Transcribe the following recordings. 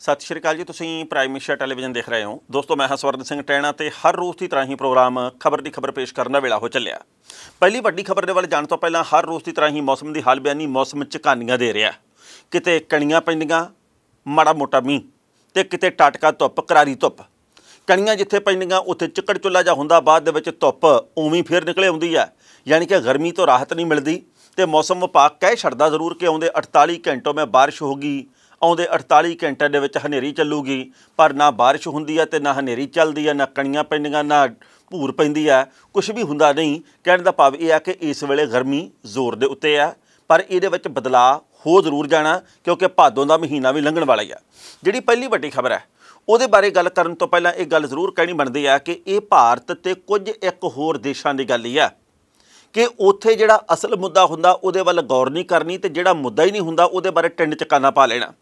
ਸਤਿ ਸ਼੍ਰੀ ਅਕਾਲ ਜੀ, ਤੁਸੀਂ ਪ੍ਰਾਈਮ ਮਿਸ਼ਨ ਟੈਲੀਵਿਜ਼ਨ ਦੇਖ ਰਹੇ ਹੋ। ਦੋਸਤੋ, ਮੈਂ ਹਸਵਰਨ ਸਿੰਘ ਟੈਣਾ ਤੇ ਹਰ ਰੋਜ਼ ਦੀ ਤਰ੍ਹਾਂ ਹੀ ਪ੍ਰੋਗਰਾਮ ਖਬਰ ਦੀ ਖਬਰ ਪੇਸ਼ ਕਰਨ ਦਾ ਵੇਲਾ ਹੋ ਚੱਲਿਆ। ਪਹਿਲੀ ਵੱਡੀ ਖਬਰ ਦੇ ਵੱਲ ਜਾਣ ਤੋਂ ਪਹਿਲਾਂ ਹਰ ਰੋਜ਼ ਦੀ ਤਰ੍ਹਾਂ ਹੀ ਮੌਸਮ ਦੀ ਹਾਲ ਬਿਆਨੀ ਮੌਸਮ ਚ ਦੇ ਰਿਹਾ। ਕਿਤੇ ਕਣੀਆਂ ਪੈਂਦੀਆਂ, ਮਾੜਾ ਮੋਟਾ ਮੀਂਹ ਤੇ ਕਿਤੇ ਟਾਟਕਾ ਧੁੱਪ, ਕਰਾਰੀ ਧੁੱਪ। ਕਣੀਆਂ ਜਿੱਥੇ ਪੈਂਦੀਆਂ, ਉੱਥੇ ਚਿੱਕੜ ਚੁੱਲਾ ਜਾ ਹੁੰਦਾ, ਬਾਅਦ ਦੇ ਵਿੱਚ ਧੁੱਪ ਉਵੇਂ ਫਿਰ ਨਿਕਲੇ ਆਉਂਦੀ ਹੈ ਯਾਨੀ ਕਿ ਗਰਮੀ ਤੋਂ ਰਾਹਤ ਨਹੀਂ ਮਿਲਦੀ ਤੇ ਮੌਸਮ ਵਿਭਾਗ ਕਹਿ ਛੱਡਦਾ ਜ਼ਰੂਰ ਕਿ ਆਉਂਦੇ 48 ਘੰਟੋਂ ਮੈਂ ਬਾਰਿਸ਼ ਹੋਗੀ ਆਉਂਦੇ 48 ਘੰਟਿਆਂ ਦੇ ਵਿੱਚ ਹਨੇਰੀ ਚੱਲੂਗੀ, ਪਰ ਨਾ ਬਾਰਿਸ਼ ਹੁੰਦੀ ਹੈ ਤੇ ਨਾ ਹਨੇਰੀ ਚੱਲਦੀ ਹੈ, ਨਾ ਕਣੀਆਂ ਪੈਂਦੀਆਂ, ਨਾ ਭੂਰ ਪੈਂਦੀ ਹੈ। ਕੁਝ ਵੀ ਹੁੰਦਾ ਨਹੀਂ। ਕਹਿਣ ਦਾ ਭਾਵ ਇਹ ਹੈ ਕਿ ਇਸ ਵੇਲੇ ਗਰਮੀ ਜ਼ੋਰ ਦੇ ਉੱਤੇ ਹੈ, ਪਰ ਇਹਦੇ ਵਿੱਚ ਬਦਲਾਅ ਹੋ ਜ਼ਰੂਰ ਜਾਣਾ, ਕਿਉਂਕਿ ਭਾਦੋਂ ਦਾ ਮਹੀਨਾ ਵੀ ਲੰਘਣ ਵਾਲਾ ਹੀ ਹੈ। ਜਿਹੜੀ ਪਹਿਲੀ ਵੱਡੀ ਖਬਰ ਹੈ, ਉਹਦੇ ਬਾਰੇ ਗੱਲ ਕਰਨ ਤੋਂ ਪਹਿਲਾਂ ਇਹ ਗੱਲ ਜ਼ਰੂਰ ਕਹਿਣੀ ਬਣਦੀ ਹੈ ਕਿ ਇਹ ਭਾਰਤ ਤੇ ਕੁਝ ਇੱਕ ਹੋਰ ਦੇਸ਼ਾਂ ਦੀ ਗੱਲ ਹੀ ਹੈ ਕਿ ਉੱਥੇ ਜਿਹੜਾ ਅਸਲ ਮੁੱਦਾ ਹੁੰਦਾ, ਉਹਦੇ ਵੱਲ ਗੌਰ ਨਹੀਂ ਕਰਨੀ ਤੇ ਜਿਹੜਾ ਮੁੱਦਾ ਹੀ ਨਹੀਂ ਹੁੰਦਾ, ਉਹਦੇ ਬਾਰੇ ਟਿੰਡ ਚ ਪਾ ਲੈਣਾ।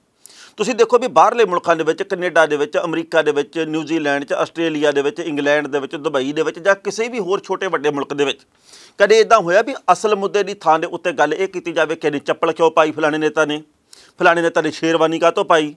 ਤੁਸੀਂ ਦੇਖੋ ਵੀ ਬਾਹਰਲੇ ਮੁਲਕਾਂ ਦੇ ਵਿੱਚ, ਕੈਨੇਡਾ ਦੇ ਵਿੱਚ, ਅਮਰੀਕਾ ਦੇ ਵਿੱਚ ਨਿਊਜ਼ੀਲੈਂਡ 'ਚ, ਆਸਟ੍ਰੇਲੀਆ ਦੇ ਵਿੱਚ, ਇੰਗਲੈਂਡ ਦੇ ਵਿੱਚ, ਦੁਬਈ ਦੇ ਵਿੱਚ ਜਾਂ ਕਿਸੇ ਵੀ ਹੋਰ ਛੋਟੇ ਵੱਡੇ ਮੁਲਕ ਦੇ ਵਿੱਚ, ਕਦੇ ਇਦਾਂ ਹੋਇਆ ਵੀ ਅਸਲ ਮੁੱਦੇ ਦੀ ਥਾਂ ਦੇ ਉੱਤੇ ਗੱਲ ਇਹ ਕੀਤੀ ਜਾਵੇ ਕਿ ਇਹਨੇ ਚੱਪਲ ਕਿਉਂ ਪਾਈ, ਫਲਾਣੇ ਨੇਤਾ ਨੇ? ਫਲਾਣੇ ਨੇਤਾ ਨੇ ਸ਼ੇਰਵਾਨੀ ਕਾਹਤੋਂ ਪਾਈ?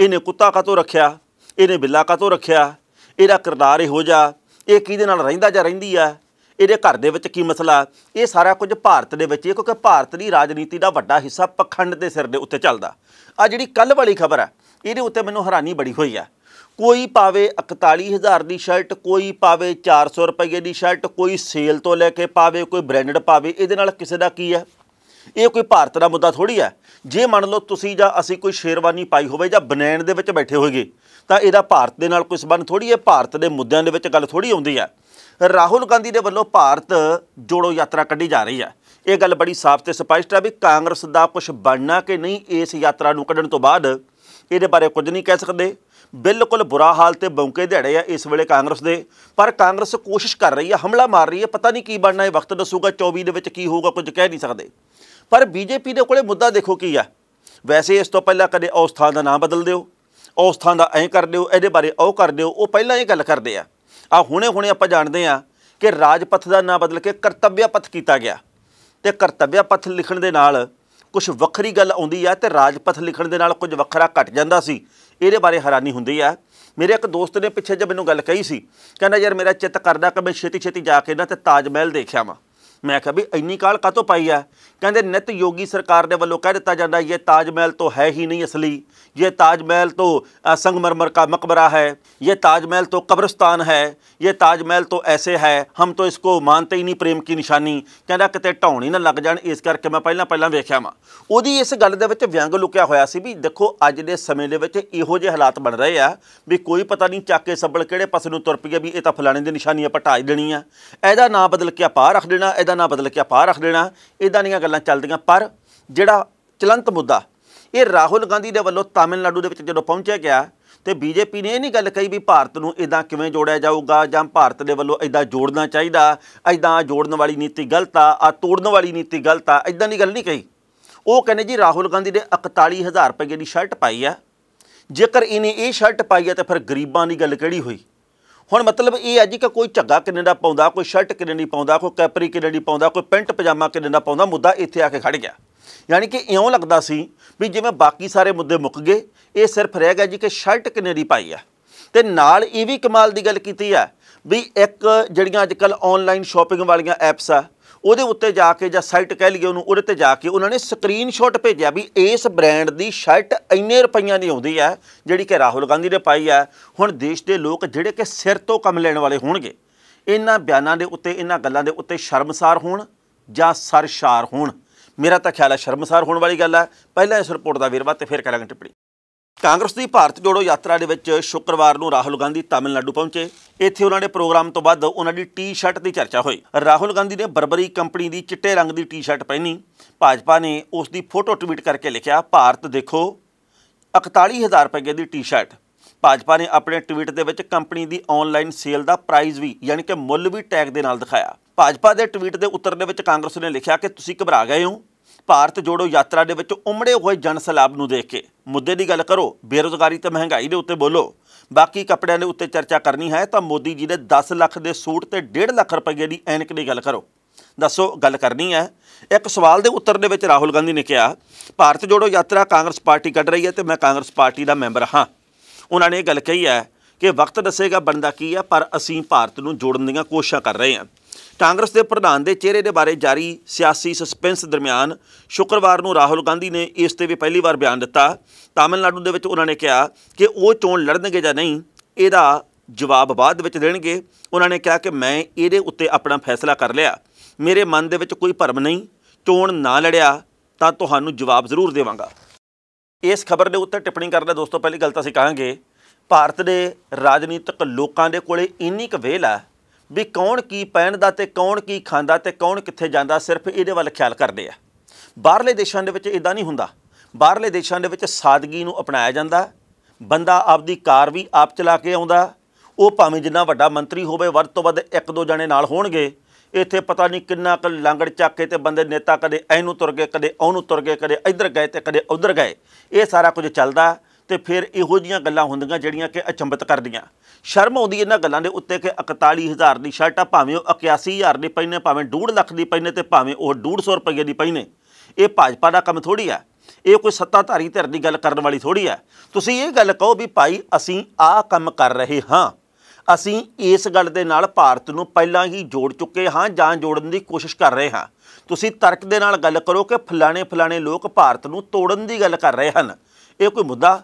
ਇਹਨੇ ਕੁੱਤਾ ਕਾਹਤੋਂ ਰੱਖਿਆ? ਇਹਨੇ ਬਿੱਲਾ ਕਾਹਤੋਂ ਰੱਖਿਆ? ਇਹਦਾ ਕਿਰਦਾਰ ਇਹੋ ਜਿਹਾ, ਇਹ ਕਿਹਦੇ ਨਾਲ ਰਹਿੰਦਾ ਜਾਂ ਰਹਿੰਦੀ ਆ? ਇਹਦੇ ਘਰ ਦੇ ਵਿੱਚ ਕੀ ਮਸਲਾ? ਇਹ ਸਾਰਾ ਕੁਝ ਭਾਰਤ ਦੇ ਵਿੱਚ ਹੈ ਕਿਉਂਕਿ ਭਾਰਤ ਦੀ ਰਾਜਨੀਤੀ ਦਾ ਵੱਡਾ ਹਿੱਸਾ ਪਖੰਡ ਦੇ ਸਿਰ ਦੇ ਉੱਤੇ ਚੱਲਦਾ। ਆ ਜਿਹੜੀ ਕੱਲ ਵਾਲੀ ਖਬਰ ਹੈ, ਇਹਦੇ ਉੱਤੇ ਮੈਨੂੰ ਹੈਰਾਨੀ ਬੜੀ ਹੋਈ ਆ ਕੋਈ ਪਾਵੇ 41000 ਦੀ ਸ਼ਰਟ, ਕੋਈ ਪਾਵੇ 400 ਰੁਪਏ ਦੀ ਸ਼ਰਟ, ਕੋਈ ਸੇਲ ਤੋਂ ਲੈ ਕੇ ਪਾਵੇ, ਕੋਈ ਬ੍ਰਾਂਡਡ ਪਾਵੇ, ਇਹਦੇ ਨਾਲ ਕਿਸੇ ਦਾ ਕੀ ਹੈ? ਇਹ ਕੋਈ ਭਾਰਤ ਦਾ ਮੁੱਦਾ ਥੋੜੀ ਹੈ। ਜੇ ਮੰਨ ਲਓ ਤੁਸੀਂ ਜਾਂ ਅਸੀਂ ਕੋਈ ਸ਼ੇਰਵਾਨੀ ਪਾਈ ਹੋਵੇ ਜਾਂ ਬਨੈਣ ਦੇ ਵਿੱਚ ਬੈਠੇ ਹੋਈਏ, ਤਾਂ ਇਹਦਾ ਭਾਰਤ ਦੇ ਨਾਲ ਕੋਈ ਸਬੰਧ ਥੋੜੀ ਹੈ? ਭਾਰਤ ਦੇ ਮੁੱਦਿਆਂ ਦੇ ਵਿੱਚ ਗੱਲ ਥੋੜੀ ਆਉਂਦੀ ਹੈ। ਰਾਹੁਲ ਗਾਂਧੀ ਦੇ ਵੱਲੋਂ ਭਾਰਤ ਜੋੜੋ ਯਾਤਰਾ ਕੱਢੀ ਜਾ ਰਹੀ ਹੈ। ਇਹ ਗੱਲ ਬੜੀ ਸਾਫ਼ ਤੇ ਸਪਸ਼ਟ ਹੈ ਵੀ ਕਾਂਗਰਸ ਦਾ ਕੁਝ ਬਣਨਾ ਕਿ ਨਹੀਂ ਇਸ ਯਾਤਰਾ ਨੂੰ ਕੱਢਣ ਤੋਂ ਬਾਅਦ। ਇਹਦੇ ਬਾਰੇ ਕੁਝ ਨਹੀਂ ਕਹਿ ਸਕਦੇ। ਬਿਲਕੁਲ ਬੁਰਾ ਹਾਲ ਤੇ ਬੌਂਕੇ ਦਿਹਾੜੇ ਆ ਇਸ ਵੇਲੇ ਕਾਂਗਰਸ ਦੇ। ਪਰ ਕਾਂਗਰਸ ਕੋਸ਼ਿਸ਼ ਕਰ ਰਹੀ ਹੈ, ਹਮਲਾ ਮਾਰ ਰਹੀ ਹੈ, ਪਤਾ ਨਹੀਂ ਕੀ ਬਣਨਾ, ਇਹ ਵਕਤ ਦੱਸੂਗਾ 24 ਦੇ ਵਿੱਚ ਕੀ ਹੋਊਗਾ, ਕੁਝ ਕਹਿ ਨਹੀਂ ਸਕਦੇ। ਪਰ ਬੀਜੇਪੀ ਦੇ ਕੋਲੇ ਮੁੱਦਾ ਦੇਖੋ ਕੀ ਆ। ਵੈਸੇ ਇਸ ਤੋਂ ਪਹਿਲਾਂ ਕਦੇ ਉਸ ਦਾ ਨਾਮ ਬਦਲ ਦਿਓ ਉਸ ਥਾਂ ਦਾ ਐਂ ਕਰ ਦਿਓ, ਇਹਦੇ ਬਾਰੇ ਉਹ ਕਰ ਦਿਓ, ਉਹ ਪਹਿਲਾਂ ਇਹ ਗੱਲ ਕਰਦੇ ਆ। ਆ ਹੁਣੇ ਹੁਣੇ ਆਪਾਂ ਜਾਣਦੇ ਆ ਕਿ ਰਾਜਪਥ ਦਾ ਨਾਂ ਬਦਲ ਕੇ ਕਰਤੱਵਿਆ ਪਥ ਕੀਤਾ ਗਿਆ। ਤੇ ਕਰਤੱਵਿਆ ਪਥ ਲਿਖਣ ਦੇ ਨਾਲ ਕੁਝ ਵੱਖਰੀ ਗੱਲ ਆਉਂਦੀ ਆ ਤੇ ਰਾਜਪਥ ਲਿਖਣ ਦੇ ਨਾਲ ਕੁਝ ਵੱਖਰਾ ਘਟ ਜਾਂਦਾ ਸੀ। ਇਹਦੇ ਬਾਰੇ ਹੈਰਾਨੀ ਹੁੰਦੀ ਆ। ਮੇਰੇ ਇੱਕ ਦੋਸਤ ਨੇ ਪਿੱਛੇ ਜੇ ਮੈਨੂੰ ਗੱਲ ਕਹੀ ਸੀ, ਕਹਿੰਦਾ, ਯਾਰ ਮੇਰਾ ਚਿੱਤ ਕਰਦਾ ਕਿ ਮੈਂ ਛੇਤੀ ਛੇਤੀ ਜਾ ਕੇ ਨਾ ਤੇ ਤਾਜ ਮਹਿਲ ਦੇਖਿਆ ਵਾਂ। ਮੈਂ ਕਿਹਾ ਵੀ ਇੰਨੀ ਕਾਲ ਕਾਤੋਂ ਪਾਈ ਆ ਕਹਿੰਦੇ ਨਿਤ ਯੋਗੀ ਸਰਕਾਰ ਦੇ ਵੱਲੋਂ ਕਹਿ ਦਿੱਤਾ ਜਾਂਦਾ ਇਹ ਤਾਜ ਮਹਿਲ ਤੋਂ ਹੈ ਹੀ ਨਹੀਂ ਅਸਲੀ ये ताजमहल तो संगमरमर का मकबरा है ये ताजमहल तो कब्रिस्तान है ये ताजमहल तो ऐसे है हम तो इसको मानते ही नहीं ਪ੍ਰੇਮ ਕੀ ਨਿਸ਼ਾਨੀ ਕਹਿੰਦਾ ਕਿਤੇ ਢਾਉਣੀ ਨਾ ਲੱਗ ਜਾਣ ਇਸ ਕਰਕੇ ਮੈਂ ਪਹਿਲਾਂ ਪਹਿਲਾਂ ਵੇਖਿਆ ਵਾਂ ਉਹਦੀ ਇਸ ਗੱਲ ਦੇ ਵਿੱਚ ਵਿਅੰਗ ਲੁਕਿਆ ਹੋਇਆ ਸੀ ਵੀ ਦੇਖੋ ਅੱਜ ਦੇ ਸਮੇਂ ਦੇ ਵਿੱਚ ਇਹੋ ਜਿਹੇ ਹਾਲਾਤ ਬਣ ਰਹੇ ਆ ਵੀ ਕੋਈ ਪਤਾ ਨਹੀਂ ਚੱਕ ਕੇ ਸੱਬਲ ਕਿਹੜੇ ਪਾਸੇ ਨੂੰ ਤੁਰ ਪਈਏ ਵੀ ਇਹ ਤਾਂ ਫਲਾਣੇ ਦੀ ਨਿਸ਼ਾਨੀ ਆਪਾਂ ਢਾਈ ਦੇਣੀ ਆ ਇਹਦਾ ਨਾਂ ਬਦਲ ਕੇ ਆਪਾਂ ਰੱਖ ਦੇਣਾ ਇਹਦਾ ਨਾਂ ਬਦਲ ਕੇ ਆਪਾਂ ਰੱਖ ਦੇਣਾ। ਇਦਾਂ ਦੀਆਂ ਗੱਲਾਂ ਚੱਲਦੀਆਂ, ਪਰ ਜਿਹੜਾ ਚਲੰਤ ਮੁੱਦਾ, ਇਹ ਰਾਹੁਲ ਗਾਂਧੀ ਦੇ ਵੱਲੋਂ ਤਾਮਿਲਨਾਡੂ ਦੇ ਵਿੱਚ ਜਦੋਂ ਪਹੁੰਚਿਆ ਗਿਆ, ਤੇ ਬੀਜੇਪੀ ਨੇ ਇਹ ਨਹੀਂ ਗੱਲ ਕਹੀ ਵੀ ਭਾਰਤ ਨੂੰ ਇਦਾਂ ਕਿਵੇਂ ਜੋੜਿਆ ਜਾਊਗਾ ਜਾਂ ਭਾਰਤ ਦੇ ਵੱਲੋਂ ਇਦਾਂ ਜੋੜਨਾ ਚਾਹੀਦਾ ਇਦਾਂ ਜੋੜਨ ਵਾਲੀ ਨੀਤੀ ਗਲਤ ਆ ਆ ਤੋੜਨ ਵਾਲੀ ਨੀਤੀ ਗਲਤ ਆ ਇਦਾਂ ਦੀ ਗੱਲ ਨਹੀਂ ਕਹੀ। ਉਹ ਕਹਿੰਦੇ ਜੀ ਰਾਹੁਲ ਗਾਂਧੀ ਨੇ 41000 ਰੁਪਏ ਦੀ ਸ਼ਰਟ ਪਾਈ ਆ। ਜੇਕਰ ਇਹਨੇ ਇਹ ਸ਼ਰਟ ਪਾਈ ਆ, ਤਾਂ ਫਿਰ ਗਰੀਬਾਂ ਦੀ ਗੱਲ ਕਿਹੜੀ ਹੋਈ? ਹੁਣ ਮਤਲਬ ਇਹ ਹੈ ਜੀ ਕਿ ਕੋਈ ਝੱਗਾ ਕਿੰਨੇ ਦਾ ਪਾਉਂਦਾ, ਕੋਈ ਸ਼ਰਟ ਕਿੰਨੇ ਦੀ ਪਾਉਂਦਾ, ਕੋਈ ਕੈਪਰੀ ਕਿੰਨੇ ਦੀ ਪਾਉਂਦਾ, ਕੋਈ ਪੈਂਟ ਪਜਾਮਾ ਕਿੰਨੇ ਦਾ ਪਾਉਂਦਾ, ਮੁੱਦਾ ਇੱਥੇ ਆ ਕੇ ਖੜ ਗਿਆ। ਯਾਨੀ ਕਿ ਇਉਂ ਲੱਗਦਾ ਸੀ ਵੀ ਜਿਵੇਂ ਬਾਕੀ ਸਾਰੇ ਮੁੱਦੇ ਮੁੱਕ ਗਏ, ਇਹ ਸਿਰਫ ਰਹਿ ਗਿਆ ਜੀ ਕਿ ਸ਼ਰਟ ਕਿੰਨੇ ਦੀ ਪਾਈ ਆ। ਤੇ ਨਾਲ ਇਹ ਵੀ ਕਮਾਲ ਦੀ ਗੱਲ ਕੀਤੀ ਆ ਵੀ ਇੱਕ ਜਿਹੜੀਆਂ ਅੱਜਕੱਲ ਆਨਲਾਈਨ ਸ਼ਾਪਿੰਗ ਵਾਲੀਆਂ ਐਪਸ ਆ ਉਹਦੇ ਉੱਤੇ ਜਾ ਕੇ ਜਾਂ ਸਾਈਟ ਕਹਿ ਲਈਏ ਉਹਨੂੰ, ਉਹਦੇ ਤੇ ਜਾ ਕੇ ਉਹਨਾਂ ਨੇ ਸਕਰੀਨਸ਼ਾਟ ਭੇਜਿਆ ਵੀ ਇਸ ਬ੍ਰਾਂਡ ਦੀ ਸ਼ਰਟ ਇੰਨੇ ਰੁਪਈਆਂ ਦੀ ਆਉਂਦੀ ਹੈ, ਜਿਹੜੀ ਕਿ ਰਾਹੁਲ ਗਾਂਧੀ ਨੇ ਪਾਈ ਹੈ। ਹੁਣ ਦੇਸ਼ ਦੇ ਲੋਕ ਜਿਹੜੇ ਕਿ ਸਿਰ ਤੋਂ ਕੰਮ ਲੈਣ ਵਾਲੇ ਹੋਣਗੇ, ਇਹਨਾਂ ਬਿਆਨਾਂ ਦੇ ਉੱਤੇ, ਇਹਨਾਂ ਗੱਲਾਂ ਦੇ ਉੱਤੇ ਸ਼ਰਮਸਾਰ ਹੋਣ ਜਾਂ ਸਰਸ਼ਾਰ ਹੋਣ? ਮੇਰਾ ਤਾਂ ਖਿਆਲ ਹੈ ਸ਼ਰਮਸਾਰ ਹੋਣ ਵਾਲੀ ਗੱਲ ਹੈ। ਪਹਿਲਾਂ ਇਸ ਰਿਪੋਰਟ ਦਾ ਵੇਰਵਾ ਤੇ ਫਿਰ ਕਰਾਂਗੇ ਟਿੱਪਣੀ। ਕਾਂਗਰਸ ਦੀ ਭਾਰਤ ਜੋੜੋ ਯਾਤਰਾ ਦੇ ਵਿੱਚ ਸ਼ੁੱਕਰਵਾਰ ਨੂੰ ਰਾਹੁਲ ਗਾਂਧੀ ਤਾਮਿਲਨਾਡੂ ਪਹੁੰਚੇ। ਇੱਥੇ ਉਹਨਾਂ ਦੇ ਪ੍ਰੋਗਰਾਮ ਤੋਂ ਬਾਅਦ ਉਹਨਾਂ ਦੀ ਟੀ-ਸ਼ਰਟ ਦੀ ਚਰਚਾ ਹੋਈ। ਰਾਹੁਲ ਗਾਂਧੀ ਨੇ ਬਰਬਰੀ ਕੰਪਨੀ ਦੀ ਚਿੱਟੇ ਰੰਗ ਦੀ ਟੀ-ਸ਼ਰਟ ਪਹਿਨੀ। ਭਾਜਪਾ ਨੇ ਉਸ ਦੀ ਫੋਟੋ ਟਵੀਟ ਕਰਕੇ ਲਿਖਿਆ, ਭਾਰਤ ਦੇਖੋ 41000 ਰੁਪਏ ਦੀ ਟੀ-ਸ਼ਰਟ। ਭਾਜਪਾ ਨੇ ਆਪਣੇ ਟਵੀਟ ਦੇ ਵਿੱਚ ਕੰਪਨੀ ਦੀ ਆਨਲਾਈਨ ਸੇਲ ਦਾ ਪ੍ਰਾਈਜ਼ ਵੀ, ਯਾਨੀ ਕਿ ਮੁੱਲ ਵੀ ਟੈਗ ਦੇ ਨਾਲ ਦਿਖਾਇਆ। ਭਾਜਪਾ ਦੇ ਟਵੀਟ ਦੇ ਉੱਤਰ ਦੇ ਵਿੱਚ ਕਾਂਗਰਸ ਨੇ ਲਿਖਿਆ ਕਿ, ਤੁਸੀਂ ਘਬਰਾ ਗਏ ਹੋ। ਭਾਰਤ ਜੋੜੋ ਯਾਤਰਾ ਦੇ ਵਿੱਚ ਉਮੜੇ ਹੋਏ ਜਨ ਸਲਾਬ ਨੂੰ ਦੇਖ ਕੇ। ਮੁੱਦੇ ਦੀ ਗੱਲ ਕਰੋ, ਬੇਰੋਜ਼ਗਾਰੀ ਤੇ ਮਹਿੰਗਾਈ ਦੇ ਉੱਤੇ ਬੋਲੋ। ਬਾਕੀ ਕੱਪੜਿਆਂ ਦੇ ਉੱਤੇ ਚਰਚਾ ਕਰਨੀ ਹੈ ਤਾਂ ਮੋਦੀ ਜੀ ਦੇ 10 ਲੱਖ ਦੇ ਸੂਟ ਤੇ 1.5 ਲੱਖ ਰੁਪਏ ਦੀ ਐਨਕ ਦੀ ਗੱਲ ਕਰੋ। ਦੱਸੋ, ਗੱਲ ਕਰਨੀ ਹੈ? ਇੱਕ ਸਵਾਲ ਦੇ ਉੱਤਰ ਦੇ ਵਿੱਚ ਰਾਹੁਲ ਗਾਂਧੀ ਨੇ ਕਿਹਾ, ਭਾਰਤ ਜੋੜੋ ਯਾਤਰਾ ਕਾਂਗਰਸ ਪਾਰਟੀ ਕੱਢ ਰਹੀ ਹੈ ਤੇ ਮੈਂ ਕਾਂਗਰਸ ਪਾਰਟੀ ਦਾ ਮੈਂਬਰ ਹਾਂ। ਉਹਨਾਂ ਨੇ ਇਹ ਗੱਲ ਕਹੀ ਹੈ ਕਿ ਵਕਤ ਦੱਸੇਗਾ ਬਣਦਾ ਕੀ ਹੈ, ਪਰ ਅਸੀਂ ਭਾਰਤ ਨੂੰ ਜੋੜਨ ਦੀਆਂ ਕੋਸ਼ਿਸ਼ਾਂ ਕਰ ਰਹੇ ਹਾਂ। ਕਾਂਗਰਸ ਦੇ ਪ੍ਰਧਾਨ ਦੇ ਚਿਹਰੇ ਦੇ ਬਾਰੇ ਜਾਰੀ ਸਿਆਸੀ ਸਸਪੈਂਸ ਦਰਮਿਆਨ ਸ਼ੁੱਕਰਵਾਰ ਨੂੰ ਰਾਹੁਲ ਗਾਂਧੀ ਨੇ ਇਸ ਤੇ ਵੀ ਪਹਿਲੀ ਵਾਰ ਬਿਆਨ ਦਿੱਤਾ। ਤਾਮਿਲਨਾਡੂ ਦੇ ਵਿੱਚ ਉਹਨਾਂ ਨੇ ਕਿਹਾ ਕਿ ਉਹ ਚੋਣ ਲੜਨਗੇ ਜਾਂ ਨਹੀਂ, ਇਹਦਾ ਜਵਾਬ ਬਾਅਦ ਵਿੱਚ ਦੇਣਗੇ। ਉਹਨਾਂ ਨੇ ਕਿਹਾ ਕਿ ਮੈਂ ਇਹਦੇ ਉੱਤੇ ਆਪਣਾ ਫੈਸਲਾ ਕਰ ਲਿਆ। ਮੇਰੇ ਮਨ ਦੇ ਵਿੱਚ ਕੋਈ ਭਰਮ ਨਹੀਂ, ਚੋਣ ਨਾ ਲੜਿਆ ਤਾਂ ਤੁਹਾਨੂੰ ਜਵਾਬ ਜ਼ਰੂਰ ਦੇਵਾਂਗਾ। ਇਸ ਖਬਰ ਦੇ ਉੱਤੇ ਟਿੱਪਣੀ ਕਰਦਾ ਦੋਸਤੋ, ਪਹਿਲੀ ਗੱਲ ਤਾਂ ਅਸੀਂ ਕਹਾਂਗੇ, ਭਾਰਤ ਦੇ ਰਾਜਨੀਤਿਕ ਲੋਕਾਂ ਦੇ ਕੋਲੇ ਇੰਨੀ ਕੁ ਵੇਲ ਹੈ ਵੀ ਕੌਣ ਕੀ ਪਹਿਨਦਾ ਤੇ ਕੌਣ ਕੀ ਖਾਂਦਾ ਤੇ ਕੌਣ ਕਿੱਥੇ ਜਾਂਦਾ ਸਿਰਫ ਇਹਦੇ ਵੱਲ ਖਿਆਲ ਕਰਦੇ ਆ। ਬਾਹਰਲੇ ਦੇਸ਼ਾਂ ਦੇ ਵਿੱਚ ਇਦਾਂ ਨਹੀਂ ਹੁੰਦਾ। ਬਾਹਰਲੇ ਦੇਸ਼ਾਂ ਦੇ ਵਿੱਚ ਸਾਦਗੀ ਨੂੰ ਅਪਣਾਇਆ ਜਾਂਦਾ। ਬੰਦਾ ਆਪਦੀ ਕਾਰ ਵੀ ਆਪ ਚਲਾ ਕੇ ਆਉਂਦਾ। ਉਹ ਭਾਵੇਂ ਜਿੰਨਾ ਵੱਡਾ ਮੰਤਰੀ ਹੋਵੇ, ਵੱਧ ਤੋਂ ਵੱਧ ਇੱਕ ਦੋ ਜਣੇ ਨਾਲ ਹੋਣਗੇ। ਇੱਥੇ ਪਤਾ ਨਹੀਂ ਕਿੰਨਾ ਕੁ ਲਾਂਗੜ ਚੱਕ ਕੇ ਤੇ ਬੰਦੇ ਨੇਤਾ ਕਦੇ ਇਹਨੂੰ ਤੁਰ ਗਏ, ਕਦੇ ਉਹਨੂੰ ਤੁਰ ਗਏ, ਕਦੇ ਇੱਧਰ ਗਏ ਤੇ ਕਦੇ ਉੱਧਰ ਗਏ। ਇਹ ਸਾਰਾ ਕੁਝ ਚੱਲਦਾ। ਤੇ ਫਿਰ ਇਹੋ ਜੀਆਂ ਗੱਲਾਂ ਹੁੰਦੀਆਂ ਜਿਹੜੀਆਂ ਕਿ ਅਚੰਭਤ ਕਰਦੀਆਂ। ਸ਼ਰਮ ਆਉਂਦੀ ਇਹਨਾਂ ਗੱਲਾਂ ਦੇ ਉੱਤੇ ਕਿ 41000 ਦੀ ਸ਼ਰਟ ਆ, ਭਾਵੇਂ ਉਹ 81000 ਦੀ ਪੈਨੇ ਭਾਵੇਂ 2.5 ਲੱਖ ਦੀ ਪੈਨੇ ਤੇ ਭਾਵੇਂ ਉਹ 150 ਰੁਪਏ ਦੀ ਪੈਨੇ ਇਹ ਭਾਜਪਾ ਦਾ ਕੰਮ ਥੋੜੀ ਆ। ਇਹ ਕੋਈ ਸੱਤਾਧਾਰੀ ਧਿਰ ਦੀ ਗੱਲ ਕਰਨ ਵਾਲੀ ਥੋੜੀ ਆ। ਤੁਸੀਂ ਇਹ ਗੱਲ ਕਹੋ ਵੀ ਭਾਈ ਅਸੀਂ ਆਹ ਕੰਮ ਕਰ ਰਹੇ ਹਾਂ। ਅਸੀਂ ਇਸ ਗੱਲ ਦੇ ਨਾਲ ਭਾਰਤ ਨੂੰ ਪਹਿਲਾਂ ਹੀ ਜੋੜ ਚੁੱਕੇ ਹਾਂ ਜਾਂ ਜੋੜਨ ਦੀ ਕੋਸ਼ਿਸ਼ ਕਰ ਰਹੇ ਹਾਂ। ਤੁਸੀਂ ਤਰਕ ਦੇ ਨਾਲ ਗੱਲ ਕਰੋ ਕਿ ਫਲਾਣੇ ਫਲਾਣੇ ਲੋਕ ਭਾਰਤ ਨੂੰ ਤੋੜਨ ਦੀ ਗੱਲ ਕਰ ਰਹੇ ਹਨ। ਇਹ ਕੋਈ ਮੁੱਦਾ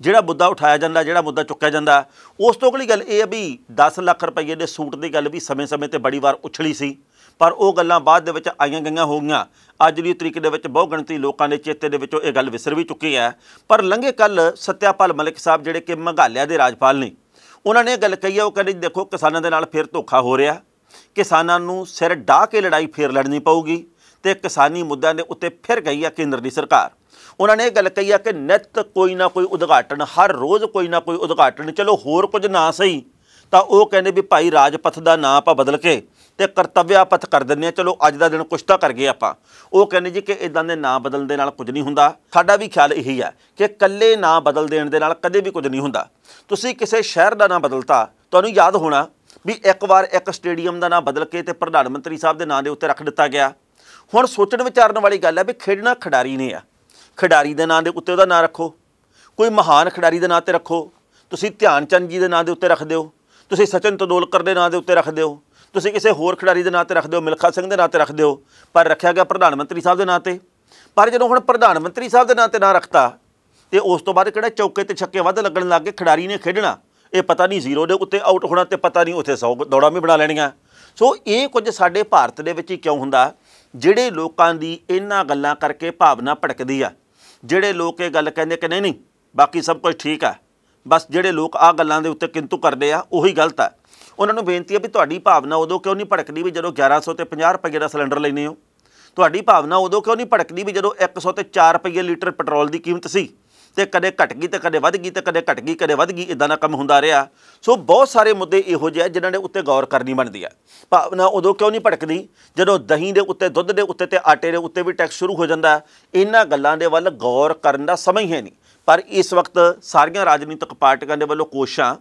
ਜਿਹੜਾ ਮੁੱਦਾ ਉਠਾਇਆ ਜਾਂਦਾ, ਜਿਹੜਾ ਮੁੱਦਾ ਚੁੱਕਿਆ ਜਾਂਦਾ, ਉਸ ਤੋਂ ਅਗਲੀ ਗੱਲ ਇਹ ਹੈ ਵੀ 10 ਲੱਖ ਰੁਪਏ ਦੇ ਸੂਟ ਦੀ ਗੱਲ ਵੀ ਸਮੇਂ-ਸਮੇਂ ਤੇ ਬੜੀ ਵਾਰ ਉਛਲੀ ਸੀ। ਪਰ ਉਹ ਗੱਲਾਂ ਬਾਅਦ ਦੇ ਵਿੱਚ ਆਈਆਂ ਗਈਆਂ ਹੋ ਗਈਆਂ। ਅੱਜ ਦੀ ਤਰੀਕ ਦੇ ਵਿੱਚ ਬਹੁ ਗਿਣਤੀ ਲੋਕਾਂ ਦੇ ਚੇਤੇ ਦੇ ਵਿੱਚੋਂ ਇਹ ਗੱਲ ਵਿਸਰ ਵੀ ਚੁੱਕੀ ਹੈ। ਪਰ ਲੰਘੇ ਕੱਲ ਸਤਿਆਪਾਲ ਮਲਿਕ ਸਾਹਿਬ ਜਿਹੜੇ ਕਿ ਮੰਗਾਲਿਆ ਦੇ ਰਾਜਪਾਲ ਨੇ, ਉਹਨਾਂ ਨੇ ਇਹ ਗੱਲ ਕਹੀ ਹੈ, ਉਹ ਕਹਿੰਦੇ ਦੇਖੋ ਕਿਸਾਨਾਂ ਦੇ ਨਾਲ ਫਿਰ ਧੋਖਾ ਹੋ ਰਿਹਾ। ਕਿਸਾਨਾਂ ਨੂੰ ਸਿਰ ਢਾ ਕੇ ਲੜਾਈ ਫੇਰ ਲੜਨੀ ਪਊਗੀ ਤੇ ਕਿਸਾਨੀ ਮੁੱਦਿਆਂ ਦੇ ਉੱਤੇ ਫਿਰ ਗਈ ਹੈ ਕੇਂਦਰ ਦੀ ਸਰਕਾਰ। ਉਹਨਾਂ ਨੇ ਇਹ ਗੱਲ ਕਹੀ ਹੈ ਕਿ ਨਿਤ ਕੋਈ ਨਾ ਕੋਈ ਉਦਘਾਟਨ, ਹਰ ਰੋਜ਼ ਕੋਈ ਨਾ ਕੋਈ ਉਦਘਾਟਨ, ਚਲੋ ਹੋਰ ਕੁਝ ਨਾ ਸਹੀ, ਤਾਂ ਉਹ ਕਹਿੰਦੇ ਵੀ ਭਾਈ ਰਾਜਪਥ ਦਾ ਨਾਂ ਆਪਾਂ ਬਦਲ ਕੇ ਤੇ ਕਰਤਵਿਆ ਪਥ ਕਰ ਦਿੰਦੇ ਆ ਚਲੋ ਅੱਜ ਦਾ ਦਿਨ ਕੁਛ ਤਾਂ ਕਰ ਗਏ ਆਪਾਂ। ਉਹ ਕਹਿੰਦੇ ਜੀ ਕਿ ਇਦਾਂ ਦੇ ਨਾਂ ਬਦਲਣ ਦੇ ਨਾਲ ਕੁਝ ਨਹੀਂ ਹੁੰਦਾ। ਸਾਡਾ ਵੀ ਖਿਆਲ ਇਹੀ ਹੈ ਕਿ ਕੱਲੇ ਨਾਂ ਬਦਲ ਦੇਣ ਦੇ ਨਾਲ ਕਦੇ ਵੀ ਕੁਝ ਨਹੀਂ ਹੁੰਦਾ। ਤੁਸੀਂ ਕਿਸੇ ਸ਼ਹਿਰ ਦਾ ਨਾਂ ਬਦਲਤਾ, ਤੁਹਾਨੂੰ ਯਾਦ ਹੋਣਾ ਵੀ ਇੱਕ ਵਾਰ ਇੱਕ ਸਟੇਡੀਅਮ ਦਾ ਨਾਂ ਬਦਲ ਕੇ ਤੇ ਪ੍ਰਧਾਨ ਮੰਤਰੀ ਸਾਹਿਬ ਦੇ ਨਾਂ ਦੇ ਉੱਤੇ ਰੱਖ ਦਿੱਤਾ ਗਿਆ। ਹੁਣ ਸੋਚਣ ਵਿਚਾਰਨ ਵਾਲੀ ਗੱਲ ਹੈ ਵੀ ਖੇਡਣਾ ਖਿਡਾਰੀ ਨੇ ਆ। ਖਿਡਾਰੀ ਦੇ ਨਾਂ ਦੇ ਉੱਤੇ ਉਹਦਾ ਨਾਂ ਰੱਖੋ। ਕੋਈ ਮਹਾਨ ਖਿਡਾਰੀ ਦੇ ਨਾਂ ਤੇ ਰੱਖੋ। ਤੁਸੀਂ ਧਿਆਨ ਚੰਦ ਜੀ ਦੇ ਨਾਂ ਦੇ ਉੱਤੇ ਰੱਖਦੇ ਹੋ ਤੁਸੀਂ ਸਚਿਨ ਤੰਦੂਲਕਰ ਦੇ ਨਾਂ ਦੇ ਉੱਤੇ ਰੱਖਦੇ ਹੋ ਤੁਸੀਂ ਕਿਸੇ ਹੋਰ ਖਿਡਾਰੀ ਦੇ ਨਾਂ ਤੇ ਰੱਖਦੇ ਹੋ ਮਿਲਖਾ ਸਿੰਘ ਦੇ ਨਾਂ ਤੇ ਰੱਖਦੇ ਹੋ ਪਰ ਰੱਖਿਆ ਗਿਆ ਪ੍ਰਧਾਨ ਮੰਤਰੀ ਸਾਹਿਬ ਦੇ ਨਾਂ ਤੇ। ਪਰ ਜਦੋਂ ਹੁਣ ਪ੍ਰਧਾਨ ਮੰਤਰੀ ਸਾਹਿਬ ਦੇ ਨਾਂ ਤੇ ਨਾਂ ਰੱਖਤਾ, ਤੇ ਉਸ ਤੋਂ ਬਾਅਦ ਕਿਹੜਾ ਚੌਕੇ ਤੇ ਛੱਕੇ ਵੱਧ ਲੱਗਣ ਲੱਗ ਗਏ, ਖਿਡਾਰੀ ਨੇ ਖੇਡਣਾ। ਇਹ ਪਤਾ ਨਹੀਂ ਜ਼ੀਰੋ ਦੇ ਉੱਤੇ ਆਊਟ ਹੋਣਾ ਤੇ ਪਤਾ ਨਹੀਂ ਉੱਥੇ 100 ਦੌੜਾਂ ਵੀ ਬਣਾ ਲੈਣੀਆਂ। ਸੋ ਇਹ ਕੁਝ ਸਾਡੇ ਭਾਰਤ ਦੇ ਵਿੱਚ ਹੀ ਕਿਉਂ ਹੁੰਦਾ? ਜਿਹੜੇ ਲੋਕਾਂ ਦੀ ਇਹਨਾਂ ਗੱਲਾਂ ਕਰਕੇ ਭਾਵਨਾ ਭੜਕਦੀ ਆ, ਜਿਹੜੇ ਲੋਕ ਇਹ ਗੱਲ ਕਹਿੰਦੇ ਕਿ ਨਹੀਂ ਨਹੀਂ, ਬਾਕੀ ਸਭ ਕੁਝ ਠੀਕ ਆ, ਬਸ ਜਿਹੜੇ ਲੋਕ ਆ ਗੱਲਾਂ ਦੇ ਉੱਤੇ ਕਿੰਤੂ ਕਰਦੇ ਆ, ਉਹੀ ਗਲਤ ਆ। ਉਹਨਾਂ ਨੂੰ ਬੇਨਤੀ ਆ ਵੀ ਤੁਹਾਡੀ ਭਾਵਨਾ ਉਦੋਂ ਕਿਉਂ ਨਹੀਂ ਭੜਕਦੀ ਵੀ ਜਦੋਂ 1100 ਤੇ 50 ਰੁਪਏ ਦਾ ਸਿਲੰਡਰ ਲੈਨੇ ਹੋ? ਤੁਹਾਡੀ ਭਾਵਨਾ ਉਦੋਂ ਕਿਉਂ ਨਹੀਂ ਭੜਕਦੀ ਵੀ ਜਦੋਂ 100 ਤੇ 4 ਰੁਪਏ ਲੀਟਰ ਪੈਟਰੋਲ ਦੀ ਕੀਮਤ ਸੀ? ਤੇ ਕਦੇ ਘਟ ਗਈ ਤੇ ਕਦੇ ਵੱਧ ਗਈ ਤੇ ਕਦੇ ਘਟ ਗਈ, ਕਦੇ ਵੱਧ ਗਈ ਇਦਾਂ ਦਾ ਕੰਮ ਹੁੰਦਾ ਰਿਹਾ। ਸੋ ਬਹੁਤ ਸਾਰੇ ਮੁੱਦੇ ਇਹੋ ਜਿਹੇ ਜਿਨ੍ਹਾਂ ਦੇ ਉੱਤੇ ਗੌਰ ਕਰਨੀ ਬਣਦੀ ਹੈ ਭਾਵਨਾ ਉਦੋਂ ਕਿਉਂ ਨਹੀਂ ਭਟਕਦੀ? ਜਦੋਂ ਦਹੀਂ ਦੇ ਉੱਤੇ, ਦੁੱਧ ਦੇ ਉੱਤੇ ਤੇ ਆਟੇ ਦੇ ਉੱਤੇ ਵੀ ਟੈਕਸ ਸ਼ੁਰੂ ਹੋ ਜਾਂਦਾ, ਇਹਨਾਂ ਗੱਲਾਂ ਦੇ ਵੱਲ ਗੌਰ ਕਰਨ ਦਾ ਸਮਾਂ ਹੀ ਹੈ ਨਹੀਂ। ਪਰ ਇਸ ਵਕਤ ਸਾਰੀਆਂ ਰਾਜਨੀਤਿਕ ਪਾਰਟੀਆਂ ਦੇ ਵੱਲੋਂ ਕੋਸ਼ਿਸ਼ਾਂ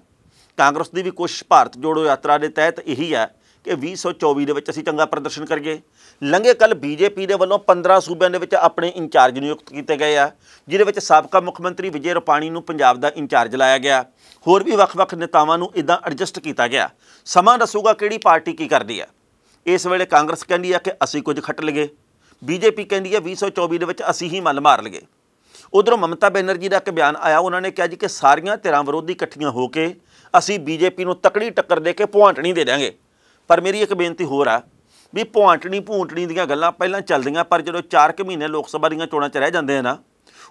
ਕਾਂਗਰਸ ਦੀ ਵੀ ਕੋਸ਼ਿਸ਼ ਭਾਰਤ ਜੋੜੋ ਯਾਤਰਾ ਦੇ ਤਹਿਤ ਇਹੀ ਹੈ ਕਿ 2024 ਦੇ ਵਿੱਚ ਅਸੀਂ ਚੰਗਾ ਪ੍ਰਦਰਸ਼ਨ ਕਰੀਏ। ਲੰਘੇ ਕੱਲ ਬੀਜੇਪੀ ਦੇ ਵੱਲੋਂ 15 ਸੂਬਿਆਂ ਦੇ ਵਿੱਚ ਆਪਣੇ ਇੰਚਾਰਜ ਨਿਯੁਕਤ ਕੀਤੇ ਗਏ ਆ, ਜਿਹਦੇ ਵਿੱਚ ਸਾਬਕਾ ਮੁੱਖ ਮੰਤਰੀ ਵਿਜੇ ਰੁਪਾਣੀ ਨੂੰ ਪੰਜਾਬ ਦਾ ਇੰਚਾਰਜ ਲਾਇਆ ਗਿਆ। ਹੋਰ ਵੀ ਵੱਖ-ਵੱਖ ਨੇਤਾਵਾਂ ਨੂੰ ਇਦਾਂ ਐਡਜਸਟ ਕੀਤਾ ਗਿਆ। ਸਮਾਂ ਦੱਸੂਗਾ ਕਿਹੜੀ ਪਾਰਟੀ ਕੀ ਕਰਦੀ ਹੈ ਇਸ ਵੇਲੇ ਕਾਂਗਰਸ ਕਹਿੰਦੀ ਆ ਕਿ ਅਸੀਂ ਕੁਝ ਖੱਟ ਲਗੇ ਬੀਜੇਪੀ ਕਹਿੰਦੀ ਆ 2024 ਦੇ ਵਿੱਚ ਅਸੀਂ ਹੀ ਮੱਲ ਮਾਰ ਲਗੇ ਉਧਰੋਂ ਮਮਤਾ ਬੈਨਰਜੀ ਦਾ ਇੱਕ ਬਿਆਨ ਆਇਆ, ਉਹਨਾਂ ਨੇ ਕਿਹਾ ਜੀ ਕਿ ਸਾਰੀਆਂ ਧਿਰਾਂ ਵਿਰੋਧੀ ਇਕੱਠੀਆਂ ਹੋ ਕੇ ਅਸੀਂ ਬੀਜੇਪੀ ਨੂੰ ਤਕੜੀ ਟੱਕਰ ਦੇ ਕੇ ਪੁਆਂਟਣੀ ਦੇ ਦਿਆਂਗੇ। ਪਰ ਮੇਰੀ ਇੱਕ ਬੇਨਤੀ ਹੋਰ ਆ, ਵੀ ਪੁਆਂਟਣੀ ਭੂੰਟਣੀ ਦੀਆਂ ਗੱਲਾਂ ਪਹਿਲਾਂ ਚੱਲਦੀਆਂ, ਪਰ ਜਦੋਂ 4 ਕੁ ਮਹੀਨੇ ਲੋਕ ਸਭਾ ਦੀਆਂ ਚੋਣਾਂ 'ਚ ਰਹਿ ਜਾਂਦੇ ਆ ਨਾ,